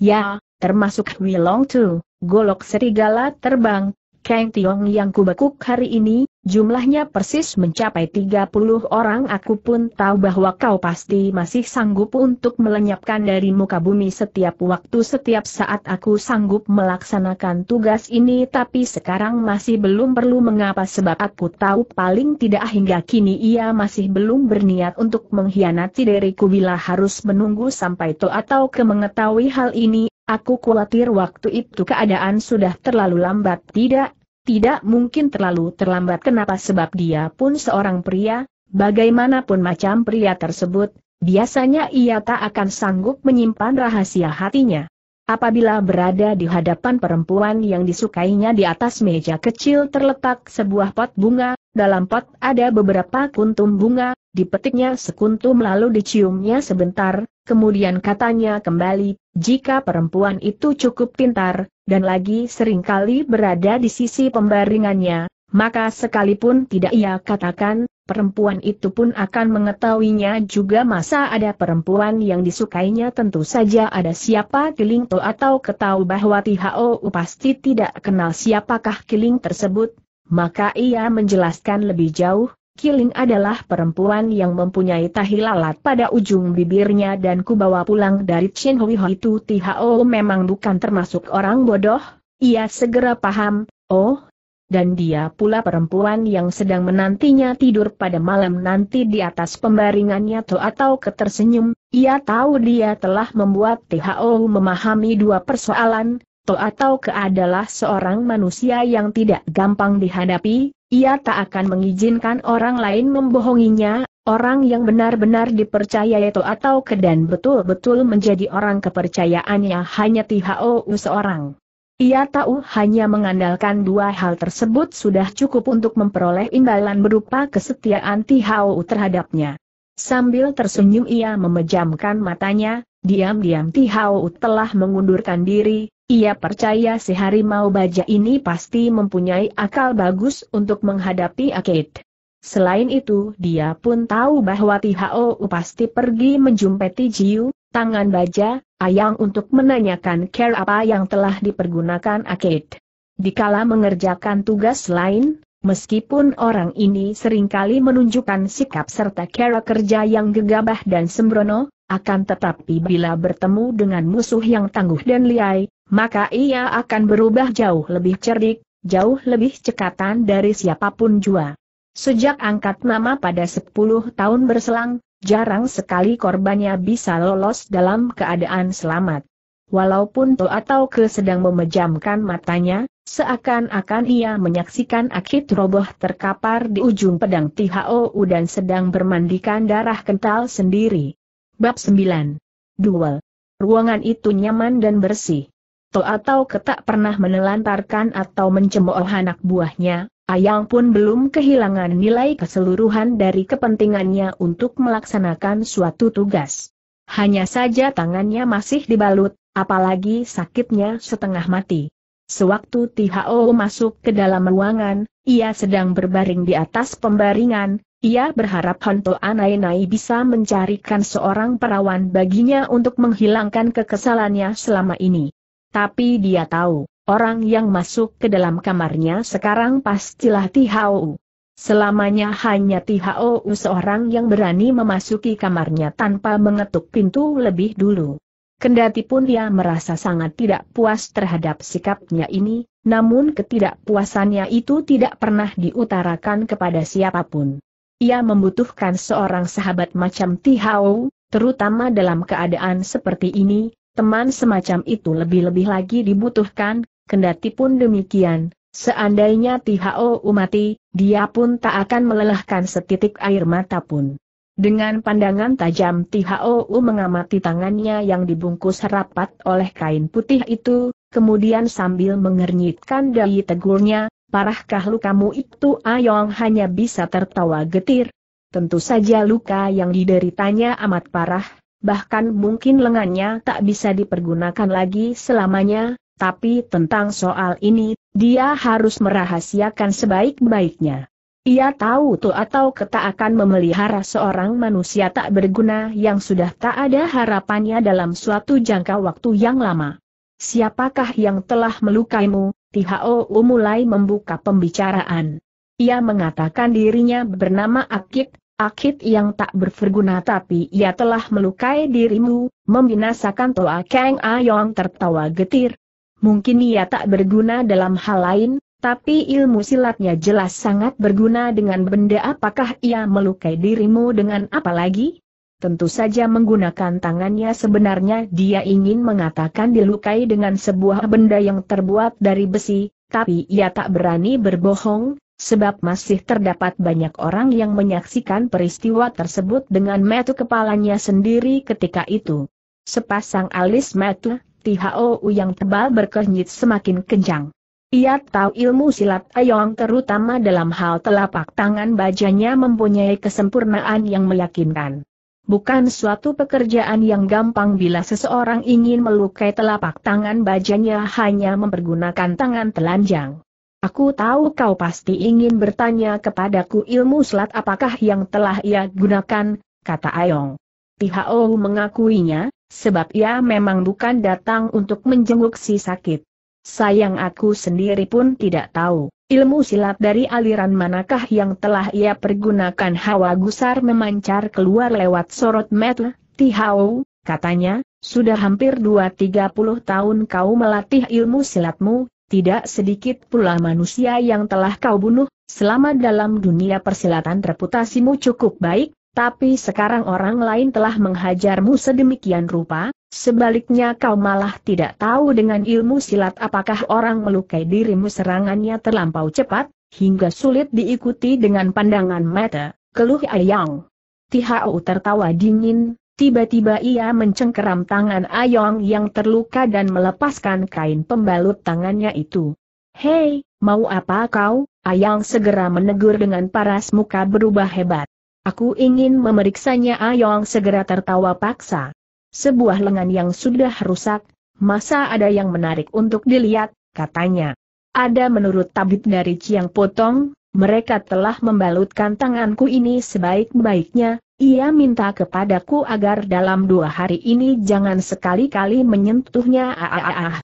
Ya, termasuk Long Tu, golok serigala terbang, Kang Tiong yang kubekuk hari ini, Jumlahnya persis mencapai 30 orang. Aku pun tahu bahwa kau pasti masih sanggup untuk melenyapkan dari muka bumi setiap waktu. Setiap saat aku sanggup melaksanakan tugas ini tapi sekarang masih belum perlu. Mengapa? Sebab aku tahu paling tidak hingga kini ia masih belum berniat untuk mengkhianati diriku. Bila harus menunggu sampai to atau ke mengetahui hal ini, aku khawatir waktu itu keadaan sudah terlalu lambat. Tidak, tidak mungkin terlalu terlambat. Kenapa? Sebab dia pun seorang pria, bagaimanapun macam pria tersebut, biasanya ia tak akan sanggup menyimpan rahasia hatinya. Apabila berada di hadapan perempuan yang disukainya di atas meja kecil terletak sebuah pot bunga, dalam pot ada beberapa kuntum bunga, dipetiknya sekuntum lalu diciumnya sebentar, kemudian katanya kembali, jika perempuan itu cukup pintar, dan lagi sering kali berada di sisi pembaringannya, maka sekalipun tidak ia katakan, perempuan itu pun akan mengetahuinya juga masa ada perempuan yang disukainya. Tentu saja ada siapa Kiling To atau ketahu bahwa Tihao pasti tidak kenal siapakah Kiling tersebut, maka ia menjelaskan lebih jauh, Kiling adalah perempuan yang mempunyai tahi lalat pada ujung bibirnya dan ku bawa pulang dari Chen Hui itu. Tihao memang bukan termasuk orang bodoh, ia segera paham, oh, dan dia pula perempuan yang sedang menantinya tidur pada malam nanti di atas pembaringannya to atau ketersenyum, ia tahu dia telah membuat Tihao memahami dua persoalan, to atau ke adalah seorang manusia yang tidak gampang dihadapi, ia tak akan mengizinkan orang lain membohonginya, orang yang benar-benar dipercaya itu atau kedan betul-betul menjadi orang kepercayaannya hanya Tihao seorang. Ia tahu hanya mengandalkan dua hal tersebut sudah cukup untuk memperoleh imbalan berupa kesetiaan Tihao terhadapnya. Sambil tersenyum ia memejamkan matanya, diam-diam Tihao telah mengundurkan diri, ia percaya si harimau baja ini pasti mempunyai akal bagus untuk menghadapi Akid. Selain itu, dia pun tahu bahwa Tihao pasti pergi menjumpeti Jiu, tangan baja, ayang untuk menanyakan care apa yang telah dipergunakan Akid. Dikala mengerjakan tugas lain, meskipun orang ini sering kali menunjukkan sikap serta cara kerja yang gegabah dan sembrono, akan tetapi bila bertemu dengan musuh yang tangguh dan liai, maka ia akan berubah jauh lebih cerdik, jauh lebih cekatan dari siapa pun jua. Sejak angkat nama pada 10 tahun berselang, jarang sekali korbannya bisa lolos dalam keadaan selamat. Walaupun To atau Ke sedang memejamkan matanya, seakan-akan ia menyaksikan Akit roboh terkapar di ujung pedang Tihao dan sedang bermandikan darah kental sendiri. Bab 9. Duel. Ruangan itu nyaman dan bersih. To atau ketak pernah menelantarkan atau mencemooh anak buahnya, Ayang pun belum kehilangan nilai keseluruhan dari kepentingannya untuk melaksanakan suatu tugas. Hanya saja tangannya masih dibalut, apalagi sakitnya setengah mati. Sewaktu Tihao masuk ke dalam ruangan, ia sedang berbaring di atas pembaringan, ia berharap Honto Anai-Nai bisa mencarikan seorang perawan baginya untuk menghilangkan kekesalannya selama ini. Tapi dia tahu, orang yang masuk ke dalam kamarnya sekarang pastilah Tihao. Selamanya hanya Tihao seorang yang berani memasuki kamarnya tanpa mengetuk pintu lebih dulu. Kendati pun dia merasa sangat tidak puas terhadap sikapnya ini, namun ketidakpuasannya itu tidak pernah diutarakan kepada siapa pun. Ia membutuhkan seorang sahabat macam Tihao, terutama dalam keadaan seperti ini, teman semacam itu lebih-lebih lagi dibutuhkan, kendati pun demikian, seandainya Tihao mati, dia pun tak akan melelahkan setitik air mata pun. Dengan pandangan tajam Tihao mengamati tangannya yang dibungkus rapat oleh kain putih itu, kemudian sambil mengernyitkan dahi tegurnya, parahkah lukamu itu Ayong hanya bisa tertawa getir. Tentu saja luka yang dideritanya amat parah, bahkan mungkin lengannya tak bisa dipergunakan lagi selamanya, tapi tentang soal ini, dia harus merahasiakan sebaik-baiknya. Ia tahu tuh atau ketak akan memelihara seorang manusia tak berguna yang sudah tak ada harapannya dalam suatu jangka waktu yang lama. Siapakah yang telah melukaimu? Tihao mulai membuka pembicaraan. Ia mengatakan dirinya bernama Akit, Akit yang tak berguna tapi ia telah melukai dirimu, membinasakan Toa Kang Ayong tertawa getir. Mungkin ia tak berguna dalam hal lain, tapi ilmu silatnya jelas sangat berguna dengan benda apakah ia melukai dirimu dengan apa lagi? Tentu saja menggunakan tangannya sebenarnya dia ingin mengatakan dilukai dengan sebuah benda yang terbuat dari besi, tapi ia tak berani berbohong, sebab masih terdapat banyak orang yang menyaksikan peristiwa tersebut dengan metu kepalanya sendiri ketika itu. Sepasang alis metu, Tihao yang tebal berkenyit semakin kencang. Ia tahu ilmu silat Ayong terutama dalam hal telapak tangan bajanya mempunyai kesempurnaan yang meyakinkan. Bukan suatu pekerjaan yang gampang bila seseorang ingin melukai telapak tangan bajanya hanya mempergunakan tangan telanjang. Aku tahu kau pasti ingin bertanya kepadaku ilmu selat apakah yang telah ia gunakan, kata Ayong. Tihao mengakuinya, sebab ia memang bukan datang untuk menjenguk si sakit. Sayang aku sendiri pun tidak tahu, ilmu silat dari aliran manakah yang telah ia pergunakan? Hawa gusar memancar keluar lewat sorot mata, Tihao, katanya, sudah hampir dua tiga puluh tahun kau melatih ilmu silatmu, tidak sedikit pula manusia yang telah kau bunuh, selama dalam dunia persilatan reputasimu cukup baik, tapi sekarang orang lain telah menghajarmu sedemikian rupa, sebaliknya kau malah tidak tahu dengan ilmu silat apakah orang melukai dirimu serangannya terlampau cepat, hingga sulit diikuti dengan pandangan mata, keluh Ayang. Tihau tertawa dingin, Tiba-tiba ia mencengkeram tangan Ayong yang terluka dan melepaskan kain pembalut tangannya itu. Hei, mau apa kau? Ayang segera menegur dengan paras muka berubah hebat. Aku ingin memeriksanya Ayong segera tertawa paksa. Sebuah lengan yang sudah rusak, masa ada yang menarik untuk dilihat, katanya. Ada menurut tabib dari Ciang Potong, mereka telah membalutkan tanganku ini sebaik-baiknya, ia minta kepadaku agar dalam dua hari ini jangan sekali-kali menyentuhnya ah, ah, ah.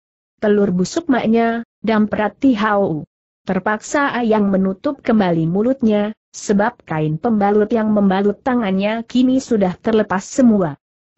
Telur busuk maknya, dan perati hau. Terpaksa Ayang menutup kembali mulutnya, sebab kain pembalut yang membalut tangannya kini sudah terlepas semua.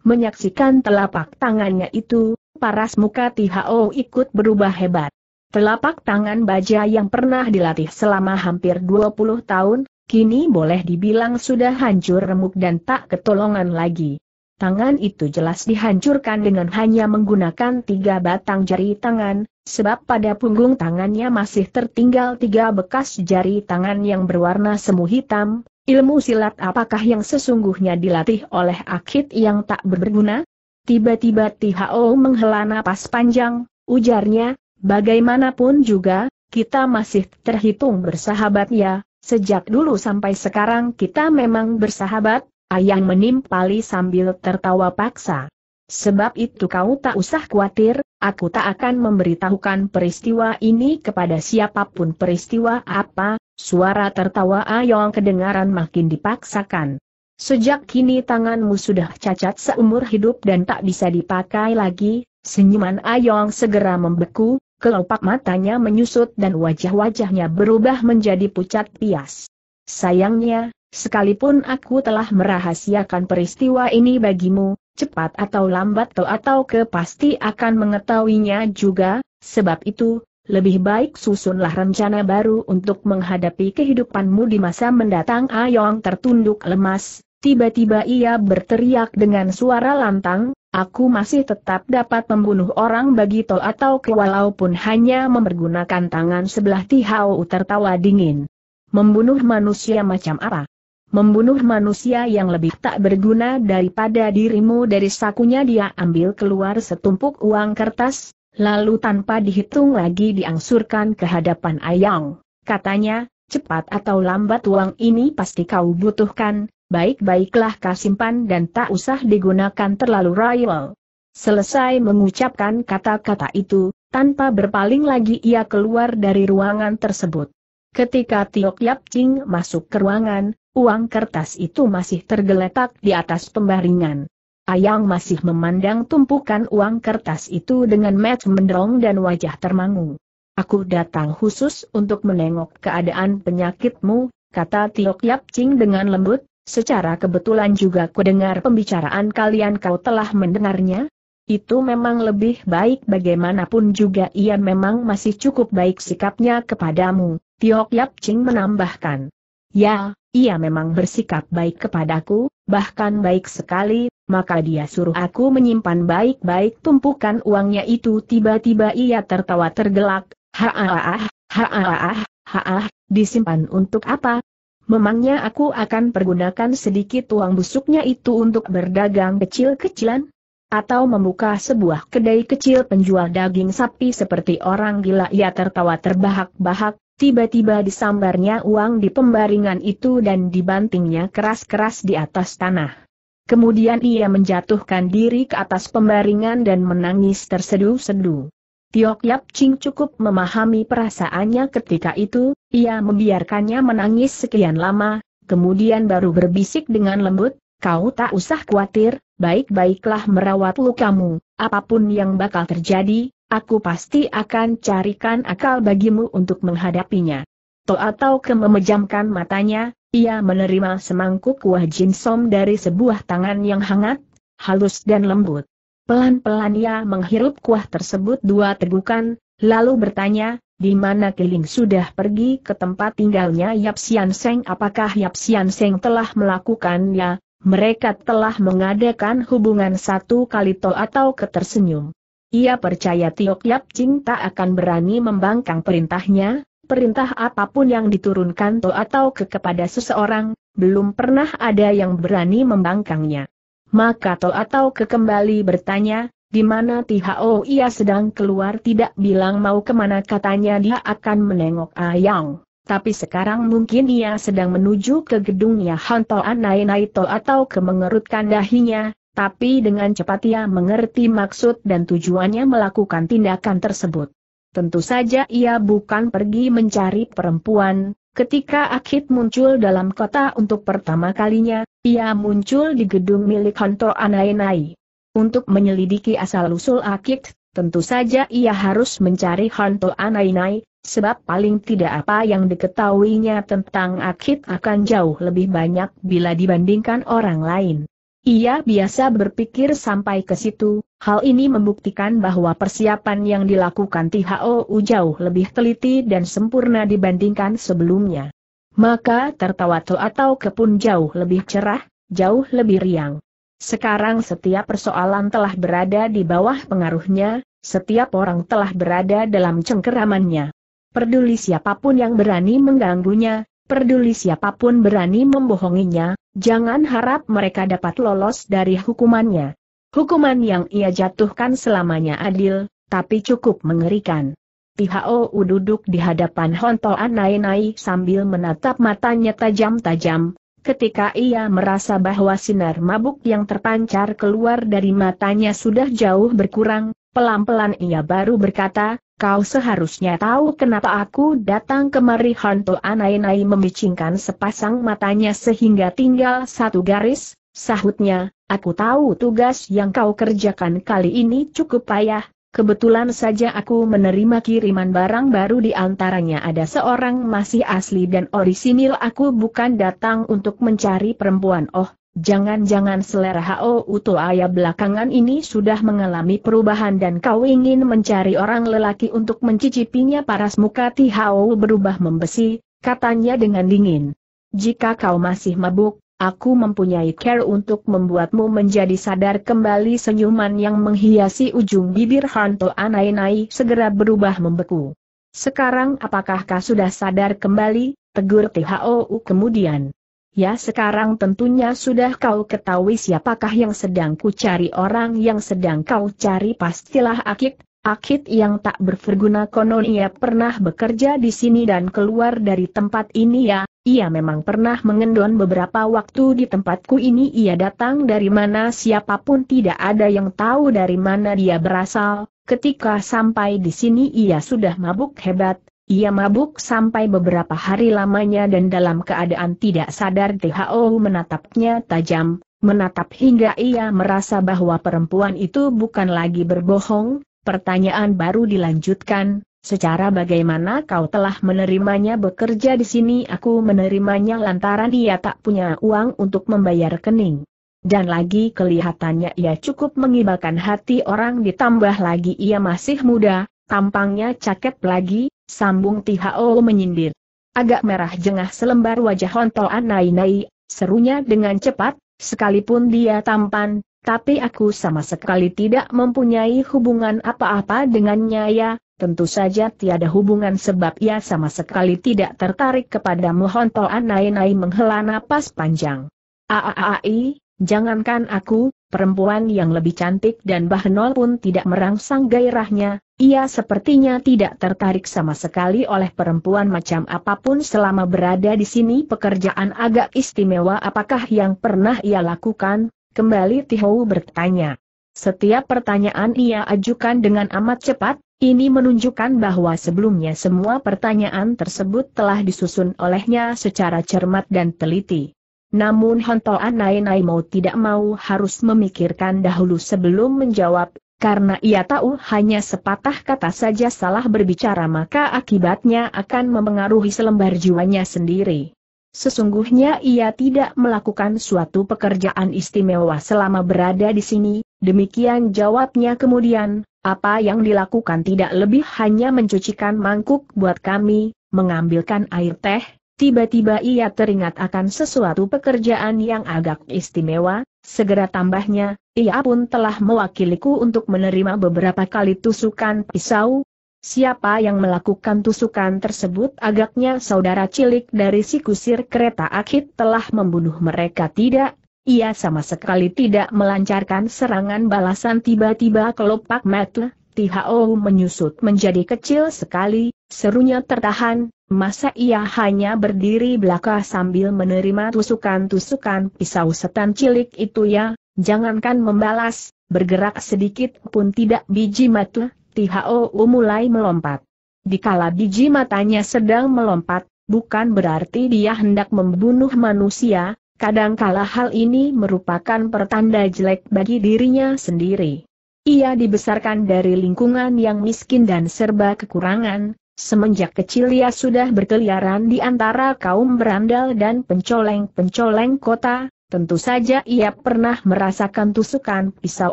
Menyaksikan telapak tangannya itu, paras muka Tihao ikut berubah hebat. Telapak tangan baja yang pernah dilatih selama hampir 20 tahun, kini boleh dibilang sudah hancur remuk dan tak ketolongan lagi. Tangan itu jelas dihancurkan dengan hanya menggunakan tiga batang jari tangan, sebab pada punggung tangannya masih tertinggal tiga bekas jari tangan yang berwarna semu hitam. Ilmu silat apakah yang sesungguhnya dilatih oleh akid yang tak berguna? Tiba-tiba Tihao menghela napas panjang, ujarnya, bagaimanapun juga, kita masih terhitung bersahabat ya, Sejak dulu sampai sekarang kita memang bersahabat, Ayang menimpali sambil tertawa paksa. Sebab itu kau tak usah khawatir, aku tak akan memberitahukan peristiwa ini kepada siapa pun peristiwa apa, suara tertawa Ayong kedengaran makin dipaksakan. Sejak kini tanganmu sudah cacat seumur hidup dan tak bisa dipakai lagi, senyuman Ayong segera membeku, kelopak matanya menyusut dan wajah-wajahnya berubah menjadi pucat pias. Sayangnya, sekalipun aku telah merahasiakan peristiwa ini bagimu, cepat atau lambat atau atau ke pasti akan mengetahuinya juga, sebab itu, lebih baik susunlah rencana baru untuk menghadapi kehidupanmu di masa mendatang Ayong tertunduk lemas, tiba-tiba ia berteriak dengan suara lantang, Aku masih tetap dapat membunuh orang bagi tol atau ke walaupun hanya mempergunakan tangan sebelah Tihau tertawa dingin. Membunuh manusia macam apa? Membunuh manusia yang lebih tak berguna daripada dirimu dari sakunya dia ambil keluar setumpuk uang kertas, lalu tanpa dihitung lagi diangsurkan ke hadapan Ayang. Katanya, cepat atau lambat uang ini pasti kau butuhkan, baik-baiklah kau simpan dan tak usah digunakan terlalu royal. Selesai mengucapkan kata-kata itu, tanpa berpaling lagi ia keluar dari ruangan tersebut. Ketika Tiok Yap Ching masuk ke ruangan, uang kertas itu masih tergeletak di atas pembaringan. Ayang masih memandang tumpukan uang kertas itu dengan mata mendrong dan wajah termangu. Aku datang khusus untuk menengok keadaan penyakitmu, kata Tiok Yap Ching dengan lembut, secara kebetulan juga kudengar pembicaraan kalian kau telah mendengarnya? Itu memang lebih baik bagaimanapun juga ia memang masih cukup baik sikapnya kepadamu, Tiok Yap Ching menambahkan. Ya, ia memang bersikap baik kepadaku, bahkan baik sekali, maka dia suruh aku menyimpan baik-baik tumpukan uangnya itu tiba-tiba ia tertawa tergelak, Haa, haa, haa, disimpan untuk apa? Memangnya aku akan pergunakan sedikit uang busuknya itu untuk berdagang kecil-kecilan? Atau membuka sebuah kedai kecil penjual daging sapi seperti orang gila ia tertawa terbahak-bahak, tiba-tiba disambarnya uang di pembaringan itu dan dibantingnya keras-keras di atas tanah. Kemudian ia menjatuhkan diri ke atas pembaringan dan menangis terseduh-seduh. Tiok Yap Ching cukup memahami perasaannya ketika itu, ia membiarkannya menangis sekian lama, kemudian baru berbisik dengan lembut, kau tak usah khawatir, baik-baiklah merawat lukamu, apa pun yang bakal terjadi, aku pasti akan carikan akal bagimu untuk menghadapinya. To atau ke memejamkan matanya, ia menerima semangkuk kuah jinsom dari sebuah tangan yang hangat, halus dan lembut. Pelan-pelan ia menghirup kuah tersebut dua tegukan, lalu bertanya, di mana Keling sudah pergi ke tempat tinggalnya Yap Sian Seng apakah Yap Sian Seng telah melakukannya, mereka telah mengadakan hubungan satu kali to atau ketersenyum. Ia percaya Tiok Yap Ching tak akan berani membangkang perintahnya, perintah apa pun yang diturunkan to atau ke kepada seseorang, belum pernah ada yang berani membangkangnya. Maka To atau kekembali bertanya, di mana Tihao ia sedang keluar tidak bilang mau ke mana katanya dia akan menengok Ayang. Tapi sekarang mungkin ia sedang menuju ke gedungnya Hanto Anai Naito atau ke mengerutkan dahinya, tapi dengan cepat ia mengerti maksud dan tujuannya melakukan tindakan tersebut. Tentu saja ia bukan pergi mencari perempuan, Ketika Akit muncul dalam kota untuk pertama kalinya, ia muncul di gedung milik Honto Anainai. Untuk menyelidiki asal-usul Akit, tentu saja ia harus mencari Honto Anainai, sebab paling tidak apa yang diketahuinya tentang Akit akan jauh lebih banyak bila dibandingkan orang lain. Ia biasa berpikir sampai ke situ, hal ini membuktikan bahwa persiapan yang dilakukan THO jauh lebih teliti dan sempurna dibandingkan sebelumnya. Maka tertawa atau kepun jauh lebih cerah, jauh lebih riang. Sekarang setiap persoalan telah berada di bawah pengaruhnya, setiap orang telah berada dalam cengkeramannya. Peduli siapa pun yang berani mengganggunya, peduli siapa pun berani membohonginya, Jangan harap mereka dapat lolos dari hukumannya. Hukuman yang ia jatuhkan selamanya adil, tapi cukup mengerikan. Tihao duduk di hadapan Honto Anai-Nai sambil menatap matanya tajam-tajam, ketika ia merasa bahwa sinar mabuk yang terpancar keluar dari matanya sudah jauh berkurang, pelan-pelan ia baru berkata, Kau seharusnya tahu kenapa aku datang kemari Hanto Anainai membicingkan sepasang matanya sehingga tinggal satu garis, sahutnya, aku tahu tugas yang kau kerjakan kali ini cukup payah, kebetulan saja aku menerima kiriman barang baru di antaranya. Ada seorang masih asli dan orisinil. Aku bukan datang untuk mencari perempuan. Oh, Jangan-jangan selera Ho Ayah belakangan ini sudah mengalami perubahan dan kau ingin mencari orang lelaki untuk mencicipinya paras muka Ti Hao berubah membesi, katanya dengan dingin. Jika kau masih mabuk, aku mempunyai care untuk membuatmu menjadi sadar kembali senyuman yang menghiasi ujung bibir Hanto Anai-Nai segera berubah membeku. Sekarang apakah kau sudah sadar kembali, tegur THO kemudian. Ya sekarang tentunya sudah kau ketahui siapakah yang sedang ku cari. Orang yang sedang kau cari pastilah Akit, Akit yang tak berguna konon ia pernah bekerja di sini dan keluar dari tempat ini ya, ia memang pernah mengendon beberapa waktu di tempatku ini. Ia datang dari mana siapa pun tidak ada yang tahu dari mana dia berasal, ketika sampai di sini ia sudah mabuk hebat, ia mabuk sampai beberapa hari lamanya dan dalam keadaan tidak sadar THO menatapnya tajam, menatap hingga ia merasa bahwa perempuan itu bukan lagi berbohong, pertanyaan baru dilanjutkan, secara bagaimana kau telah menerimanya bekerja di sini aku menerimanya lantaran ia tak punya uang untuk membayar kening. Dan lagi kelihatannya ia cukup mengibakan hati orang ditambah lagi ia masih muda, tampangnya cakep lagi, sambung Tihao menyindir. Agak merah jengah selembar wajah Honto Anai-Nai, serunya dengan cepat, sekalipun dia tampan, tapi aku sama sekali tidak mempunyai hubungan apa-apa dengannya ya, Tentu saja tiada hubungan sebab ia sama sekali tidak tertarik kepadamu Honto Anai-Nai menghela napas panjang. Aaai, jangankan aku, perempuan yang lebih cantik dan Bahnol pun tidak merangsang gairahnya, ia sepertinya tidak tertarik sama sekali oleh perempuan macam apa pun selama berada di sini pekerjaan agak istimewa apakah yang pernah ia lakukan, kembali Tihou bertanya. Setiap pertanyaan ia ajukan dengan amat cepat, ini menunjukkan bahwa sebelumnya semua pertanyaan tersebut telah disusun olehnya secara cermat dan teliti. Namun Honto Anai Nai mau tidak mau harus memikirkan dahulu sebelum menjawab, karena ia tahu hanya sepatah kata saja salah berbicara maka akibatnya akan memengaruhi selembar jiwanya sendiri. Sesungguhnya ia tidak melakukan suatu pekerjaan istimewa selama berada di sini, demikian jawabnya kemudian, apa yang dilakukan tidak lebih hanya mencucikan mangkuk buat kami, mengambilkan air teh, tiba-tiba ia teringat akan sesuatu pekerjaan yang agak istimewa, segera tambahnya, ia pun telah mewakiliku untuk menerima beberapa kali tusukan pisau. Siapa yang melakukan tusukan tersebut agaknya saudara cilik dari si kusir kereta akit telah membunuh mereka. Tidak, ia sama sekali tidak melancarkan serangan balasan. Tiba-tiba kelopak mata, Tihao menyusut menjadi kecil sekali, serunya tertahan, masa ia hanya berdiri belaka sambil menerima tusukan-tusukan pisau setan cilik itu ya, jangankan membalas, bergerak sedikit pun tidak biji mata, Tihao mulai melompat. Dikala biji matanya sedang melompat, bukan berarti dia hendak membunuh manusia, Kadangkala hal ini merupakan pertanda jelek bagi dirinya sendiri. Ia dibesarkan dari lingkungan yang miskin dan serba kekurangan, semenjak kecil ia sudah berkeliaran di antara kaum berandal dan pencoleng-pencoleng kota, tentu saja ia pernah merasakan tusukan pisau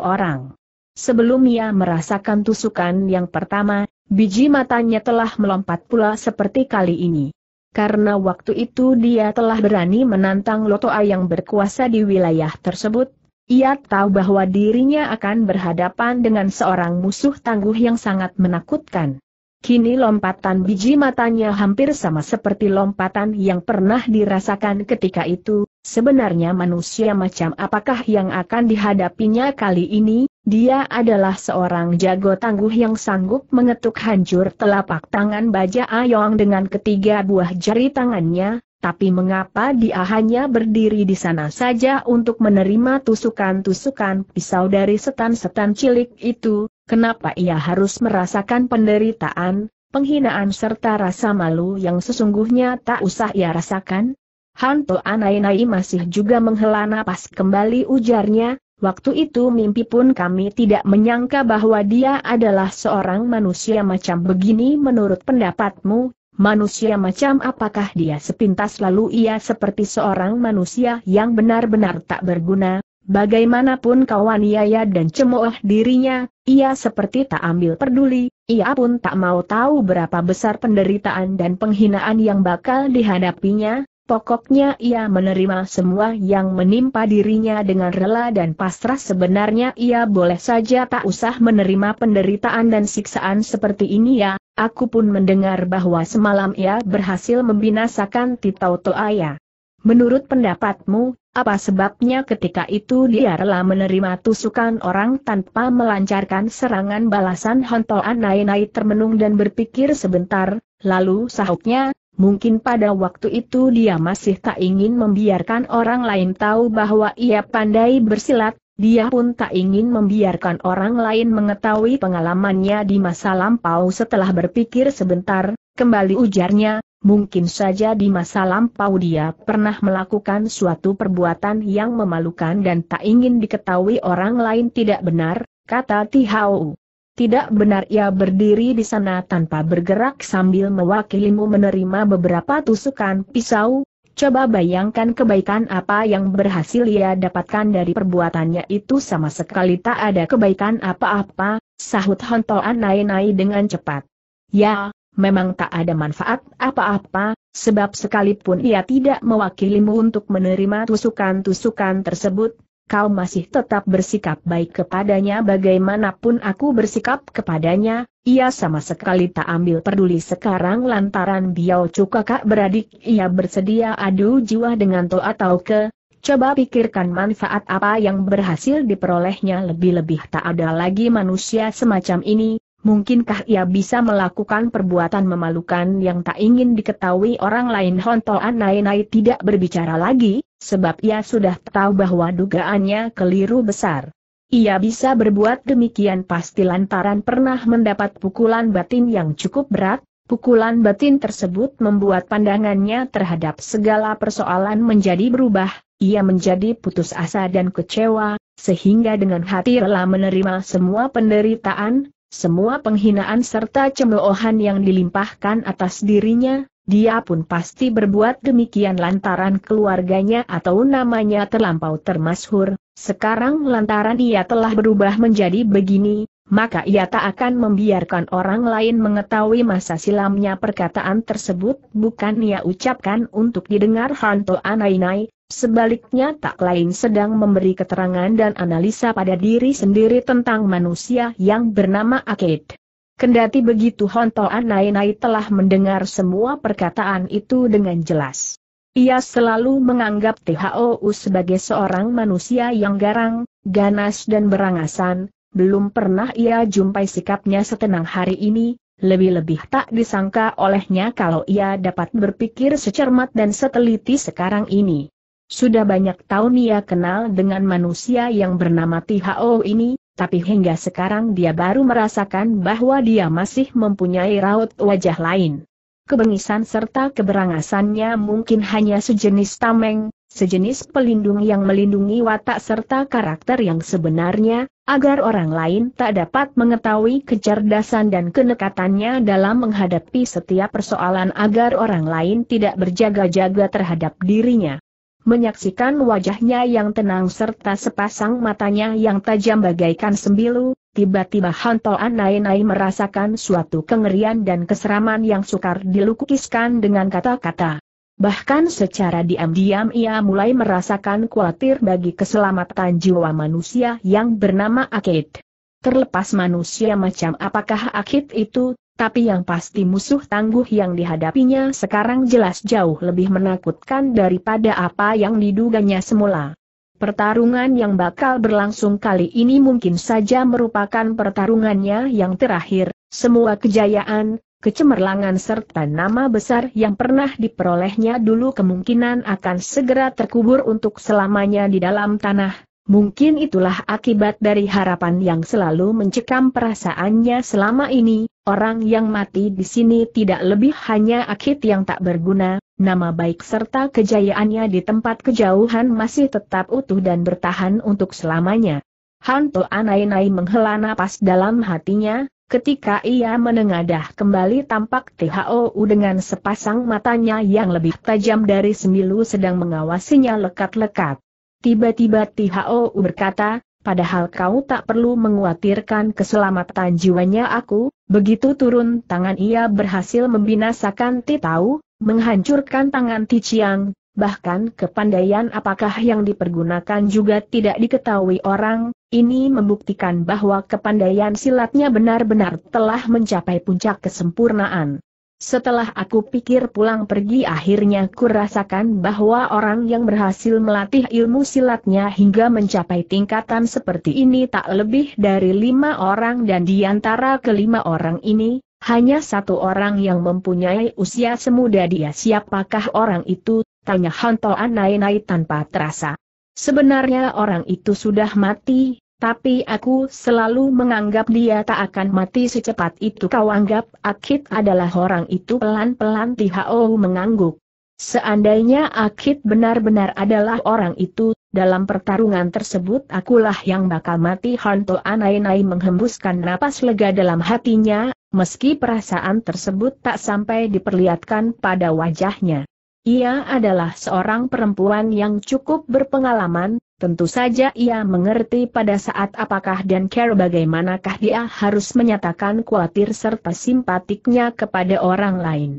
orang. Sebelum ia merasakan tusukan yang pertama, biji matanya telah melompat pula seperti kali ini karena waktu itu dia telah berani menantang Lotoa yang berkuasa di wilayah tersebut, ia tahu bahwa dirinya akan berhadapan dengan seorang musuh tangguh yang sangat menakutkan. Kini lompatan biji matanya hampir sama seperti lompatan yang pernah dirasakan ketika itu, sebenarnya manusia macam apakah yang akan dihadapinya kali ini, dia adalah seorang jago tangguh yang sanggup mengetuk hancur telapak tangan Baja Ayong dengan ketiga buah jari tangannya, tapi mengapa dia hanya berdiri di sana saja untuk menerima tusukan-tusukan pisau dari setan-setan cilik itu, kenapa ia harus merasakan penderitaan, penghinaan serta rasa malu yang sesungguhnya tak usah ia rasakan? Hanto Anai-Nai masih juga menghela napas kembali ujarnya, Waktu itu mimpi pun kami tidak menyangka bahwa dia adalah seorang manusia macam begini menurut pendapatmu, manusia macam apakah dia sepintas lalu ia seperti seorang manusia yang benar-benar tak berguna, bagaimanapun kau aniaya dan cemooh dirinya, ia seperti tak ambil peduli, ia pun tak mau tahu berapa besar penderitaan dan penghinaan yang bakal dihadapinya, Pokoknya ia menerima semua yang menimpa dirinya dengan rela dan pasrah sebenarnya ia boleh saja tak usah menerima penderitaan dan siksaan seperti ini ya, aku pun mendengar bahwa semalam ia berhasil membinasakan Titau Toaya. Menurut pendapatmu, apa sebabnya ketika itu dia rela menerima tusukan orang tanpa melancarkan serangan balasan Honto Anai-Nai termenung dan berpikir sebentar, lalu sahutnya, Mungkin pada waktu itu dia masih tak ingin membiarkan orang lain tahu bahwa ia pandai bersilat, dia pun tak ingin membiarkan orang lain mengetahui pengalamannya di masa lampau setelah berpikir sebentar, kembali ujarnya, mungkin saja di masa lampau dia pernah melakukan suatu perbuatan yang memalukan dan tak ingin diketahui orang lain tidak benar, kata Tihau. Tidak benar ia berdiri di sana tanpa bergerak sambil mewakilimu menerima beberapa tusukan pisau. Coba bayangkan kebaikan apa yang berhasil ia dapatkan dari perbuatannya itu sama sekali tak ada kebaikan apa-apa, sahut Honto Anai-Nai dengan cepat. Ya, memang tak ada manfaat apa-apa, sebab sekalipun ia tidak mewakilimu untuk menerima tusukan-tusukan tersebut, kau masih tetap bersikap baik kepadanya. Bagaimanapun aku bersikap kepadanya, ia sama sekali tak ambil peduli. Sekarang lantaran Biao Cu kakak beradik ia bersedia adu jiwa dengan To atau ke, coba pikirkan manfaat apa yang berhasil diperolehnya. Lebih-lebih tak ada lagi manusia semacam ini, mungkinkah ia bisa melakukan perbuatan memalukan yang tak ingin diketahui orang lain? Honto Anai Nai tidak berbicara lagi, sebab ia sudah tahu bahwa dugaannya keliru besar. Ia bisa berbuat demikian pasti lantaran pernah mendapat pukulan batin yang cukup berat, pukulan batin tersebut membuat pandangannya terhadap segala persoalan menjadi berubah, ia menjadi putus asa dan kecewa, sehingga dengan hati rela menerima semua penderitaan, semua penghinaan serta cemoohan yang dilimpahkan atas dirinya, dia pun pasti berbuat demikian lantaran keluarganya atau namanya terlampau termasyhur. Sekarang lantaran ia telah berubah menjadi begini, maka ia tak akan membiarkan orang lain mengetahui masa silamnya perkataan tersebut bukan ia ucapkan untuk didengar Hanto Anainai, Sebaliknya tak lain sedang memberi keterangan dan analisa pada diri sendiri tentang manusia yang bernama Akid. Kendati begitu Honto Anai-Nai telah mendengar semua perkataan itu dengan jelas. Ia selalu menganggap THOU sebagai seorang manusia yang garang, ganas dan berangasan, belum pernah ia jumpai sikapnya setenang hari ini, lebih-lebih tak disangka olehnya kalau ia dapat berpikir secermat dan seteliti sekarang ini. Sudah banyak tahun ia kenal dengan manusia yang bernama Tihao ini, tapi hingga sekarang dia baru merasakan bahwa dia masih mempunyai raut wajah lain. Kebengisan serta keberangasannya mungkin hanya sejenis tameng, sejenis pelindung yang melindungi watak serta karakter yang sebenarnya, agar orang lain tak dapat mengetahui kecerdasan dan kenekatannya dalam menghadapi setiap persoalan agar orang lain tidak berjaga-jaga terhadap dirinya. Menyaksikan wajahnya yang tenang serta sepasang matanya yang tajam bagaikan sembilu, tiba-tiba Hanto Anai-Nai merasakan suatu kengerian dan keseraman yang sukar dilukiskan dengan kata-kata. Bahkan secara diam-diam ia mulai merasakan khawatir bagi keselamatan jiwa manusia yang bernama Akid. Terlepas manusia macam apakah Akid itu, tapi yang pasti musuh tangguh yang dihadapinya sekarang jelas jauh lebih menakutkan daripada apa yang diduganya semula. Pertarungan yang bakal berlangsung kali ini mungkin saja merupakan pertarungannya yang terakhir, semua kejayaan, kecemerlangan serta nama besar yang pernah diperolehnya dulu kemungkinan akan segera terkubur untuk selamanya di dalam tanah, Mungkin itulah akibat dari harapan yang selalu mencekam perasaannya selama ini, orang yang mati di sini tidak lebih hanya akid yang tak berguna, nama baik serta kejayaannya di tempat kejauhan masih tetap utuh dan bertahan untuk selamanya. Hanto Anai-Nai menghela napas dalam hatinya, ketika ia menengadah kembali tampak THOU dengan sepasang matanya yang lebih tajam dari semilu sedang mengawasinya lekat-lekat. Tiba-tiba Tihao berkata, padahal kau tak perlu mengkhawatirkan keselamatan jiwanya aku, begitu turun tangan ia berhasil membinasakan Titau, menghancurkan tangan Ticiang, bahkan kepandaian apakah yang dipergunakan juga tidak diketahui orang, ini membuktikan bahwa kepandaian silatnya benar-benar telah mencapai puncak kesempurnaan. Setelah aku pikir pulang pergi akhirnya ku rasakan bahwa orang yang berhasil melatih ilmu silatnya hingga mencapai tingkatan seperti ini tak lebih dari lima orang dan di antara kelima orang ini, hanya satu orang yang mempunyai usia semuda dia siapakah orang itu, tanya Hanto Anai-Nai tanpa terasa. Sebenarnya orang itu sudah mati, tapi aku selalu menganggap dia tak akan mati secepat itu kau anggap Akid adalah orang itu pelan-pelan Tihao mengangguk. Seandainya Akid benar-benar adalah orang itu, dalam pertarungan tersebut akulah yang bakal mati Hanto Anai-Nai menghembuskan napas lega dalam hatinya, meski perasaan tersebut tak sampai diperlihatkan pada wajahnya. Ia adalah seorang perempuan yang cukup berpengalaman, tentu saja ia mengerti pada saat apakah dan care bagaimanakah dia harus menyatakan khawatir serta simpatiknya kepada orang lain.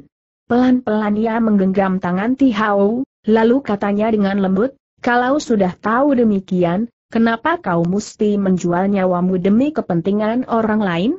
Pelan-pelan ia menggenggam tangan Tihau, lalu katanya dengan lembut, kalau sudah tahu demikian, kenapa kau mesti menjual nyawamu demi kepentingan orang lain?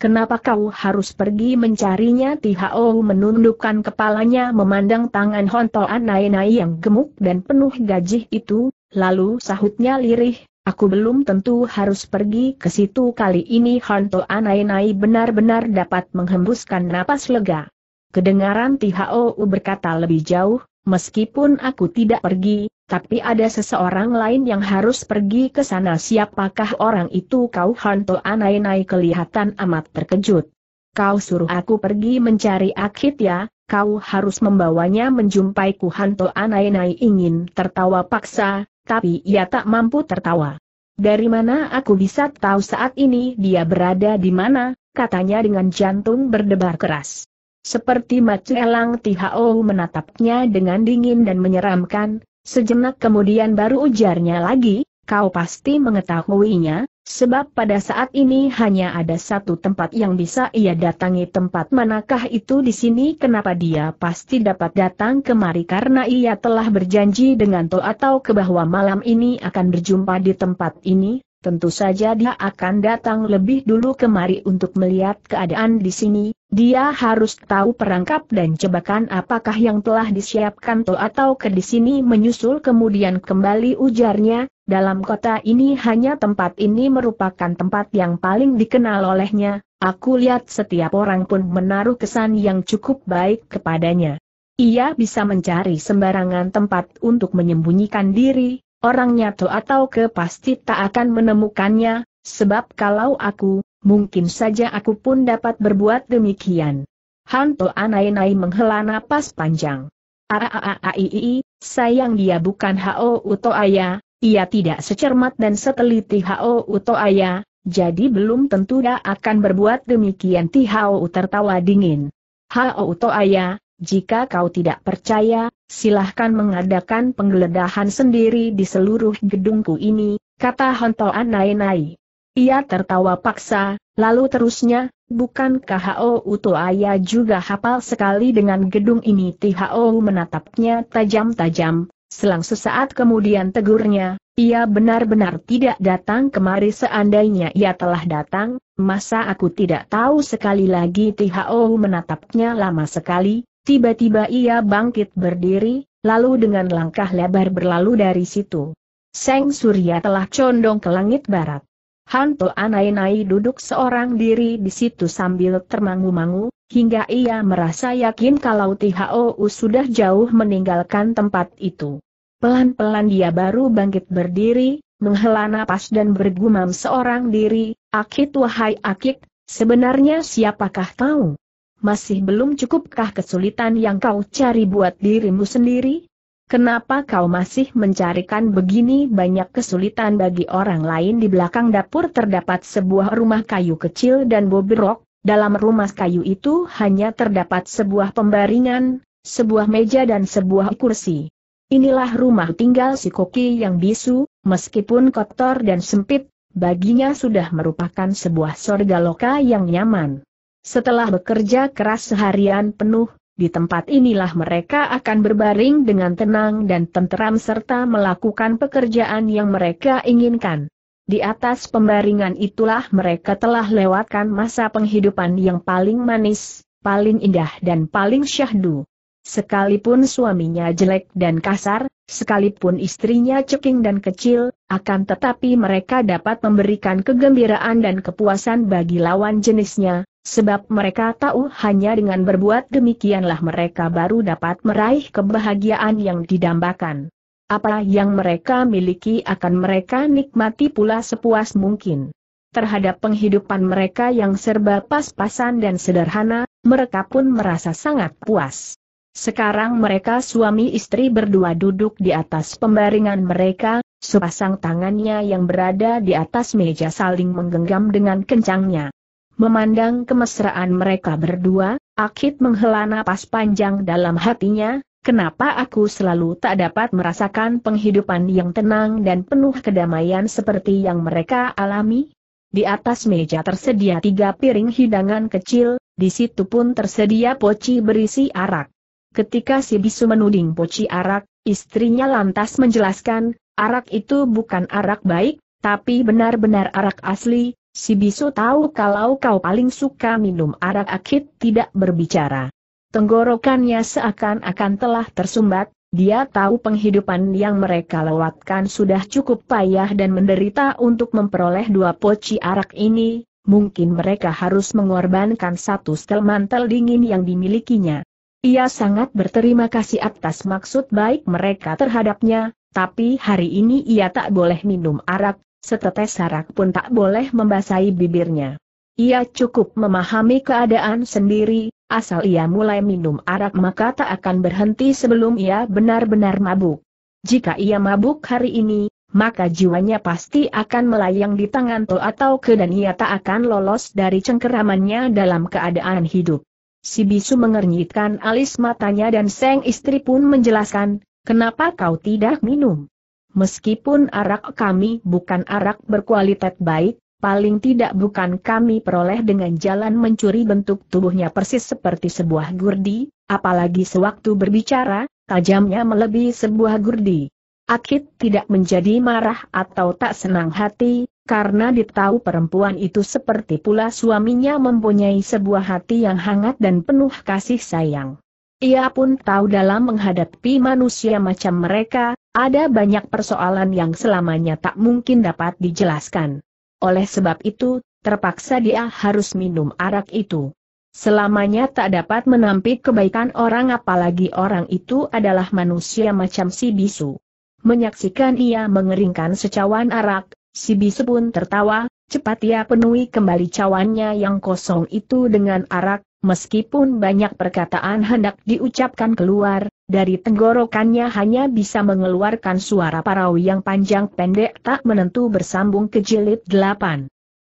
Kenapa kau harus pergi mencarinya? Tihao menundukkan kepalanya memandang tangan Honto Anai-Nai yang gemuk dan penuh gajih itu, lalu sahutnya lirih, aku belum tentu harus pergi ke situ kali ini Honto Anai-Nai benar-benar dapat menghembuskan napas lega. Kedengaran Tihao berkata lebih jauh, meskipun aku tidak pergi, tapi ada seseorang lain yang harus pergi ke sana siapakah orang itu kau Hanto Anai-Nai kelihatan amat terkejut. Kau suruh aku pergi mencari Akit ya, kau harus membawanya menjumpaiku Hanto Anai-Nai ingin tertawa paksa, tapi ia tak mampu tertawa. Dari mana aku bisa tahu saat ini dia berada di mana, katanya dengan jantung berdebar keras. Seperti macu elang Tihao menatapnya dengan dingin dan menyeramkan, Sejenak kemudian baru ujarnya lagi, kau pasti mengetahuinya, sebab pada saat ini hanya ada satu tempat yang bisa ia datangi. Tempat manakah itu di sini? Kenapa dia pasti dapat datang kemari? Karena ia telah berjanji dengan To atau ke bahwa malam ini akan berjumpa di tempat ini, tentu saja dia akan datang lebih dulu kemari untuk melihat keadaan di sini, dia harus tahu perangkap dan jebakan apakah yang telah disiapkan To atau ke di sini menyusul kemudian kembali ujarnya, dalam kota ini hanya tempat ini merupakan tempat yang paling dikenal olehnya, aku lihat setiap orang pun menaruh kesan yang cukup baik kepadanya. Ia bisa mencari sembarangan tempat untuk menyembunyikan diri, orangnya To atau ke pasti tak akan menemukannya, sebab kalau aku, mungkin saja aku pun dapat berbuat demikian. Hanto Anai-Nai menghela napas panjang. Aaaaii, sayang dia bukan Hao Uto Aya, ia tidak secermat dan seteliti Hao Uto Aya, jadi belum tentu dia akan berbuat demikian Ti Hao tertawa dingin. Hao Uto Aya, jika kau tidak percaya, silahkan mengadakan penggeledahan sendiri di seluruh gedungku ini, kata Hanto Anai-Nai. Ia tertawa paksa, lalu terusnya, bukankah Ho Uto Ayah juga hafal sekali dengan gedung ini? Tho menatapnya tajam-tajam, selang sesaat kemudian tegurnya, ia benar-benar tidak datang kemari seandainya ia telah datang, masa aku tidak tahu sekali lagi Tho menatapnya lama sekali, tiba-tiba ia bangkit berdiri, lalu dengan langkah lebar berlalu dari situ. Seng Surya telah condong ke langit barat. Hanto Anai-Nai duduk seorang diri di situ sambil termangu-mangu, hingga ia merasa yakin kalau Tho sudah jauh meninggalkan tempat itu. Pelan-pelan dia baru bangkit berdiri, menghela napas dan bergumam seorang diri, Akit wahai Akit, sebenarnya siapakah kau? Masih belum cukupkah kesulitan yang kau cari buat dirimu sendiri? Kenapa kau masih mencarikan begini banyak kesulitan bagi orang lain di belakang dapur terdapat sebuah rumah kayu kecil dan bobrok, dalam rumah kayu itu hanya terdapat sebuah pembaringan, sebuah meja dan sebuah kursi. Inilah rumah tinggal si Koki yang bisu, meskipun kotor dan sempit, baginya sudah merupakan sebuah sorga loka yang nyaman. Setelah bekerja keras seharian penuh, di tempat inilah mereka akan berbaring dengan tenang dan tenteram serta melakukan pekerjaan yang mereka inginkan. Di atas pembaringan itulah mereka telah lewatkan masa penghidupan yang paling manis, paling indah dan paling syahdu. Sekalipun suaminya jelek dan kasar, sekalipun istrinya ceking dan kecil, akan tetapi mereka dapat memberikan kegembiraan dan kepuasan bagi lawan jenisnya, Sebab mereka tahu hanya dengan berbuat demikianlah mereka baru dapat meraih kebahagiaan yang didambakan. Apa yang mereka miliki akan mereka nikmati pula sepuas mungkin. Terhadap penghidupan mereka yang serba pas-pasan dan sederhana, mereka pun merasa sangat puas. Sekarang mereka suami istri berdua duduk di atas pembaringan mereka, sepasang tangannya yang berada di atas meja saling menggenggam dengan kencangnya. Memandang kemesraan mereka berdua, Akid menghela napas panjang dalam hatinya, kenapa aku selalu tak dapat merasakan penghidupan yang tenang dan penuh kedamaian seperti yang mereka alami? Di atas meja tersedia tiga piring hidangan kecil, di situ pun tersedia poci berisi arak. Ketika si bisu menuding poci arak, istrinya lantas menjelaskan, arak itu bukan arak baik, tapi benar-benar arak asli, si bisu tahu kalau kau paling suka minum arak akit tidak berbicara. Tenggorokannya seakan-akan telah tersumbat, dia tahu penghidupan yang mereka lewatkan sudah cukup payah dan menderita untuk memperoleh dua poci arak ini, mungkin mereka harus mengorbankan satu setel mantel dingin yang dimilikinya. Ia sangat berterima kasih atas maksud baik mereka terhadapnya, tapi hari ini ia tak boleh minum arak, setetes arak pun tak boleh membasahi bibirnya. Ia cukup memahami keadaan sendiri, asal ia mulai minum arak maka tak akan berhenti sebelum ia benar-benar mabuk. Jika ia mabuk hari ini, maka jiwanya pasti akan melayang di tangan To atau ke dan ia tak akan lolos dari cengkeramannya dalam keadaan hidup. Si bisu mengernyitkan alis matanya dan Seng istri pun menjelaskan, Kenapa kau tidak minum? Meskipun arak kami bukan arak berkualitas baik, paling tidak bukan kami peroleh dengan jalan mencuri bentuk tubuhnya persis seperti sebuah gurdi, apalagi sewaktu berbicara, tajamnya melebihi sebuah gurdi. Akit tidak menjadi marah atau tak senang hati, karena ditahu perempuan itu seperti pula suaminya mempunyai sebuah hati yang hangat dan penuh kasih sayang. Ia pun tahu dalam menghadapi manusia macam mereka, ada banyak persoalan yang selamanya tak mungkin dapat dijelaskan. Oleh sebab itu, terpaksa dia harus minum arak itu. Selamanya tak dapat menampik kebaikan orang apalagi orang itu adalah manusia macam si bisu. Menyaksikan ia mengeringkan secawan arak, si bisu pun tertawa, cepat ia penuhi kembali cawannya yang kosong itu dengan arak, Meskipun banyak perkataan hendak diucapkan keluar, dari tenggorokannya hanya bisa mengeluarkan suara parau yang panjang pendek tak menentu bersambung ke jilid delapan.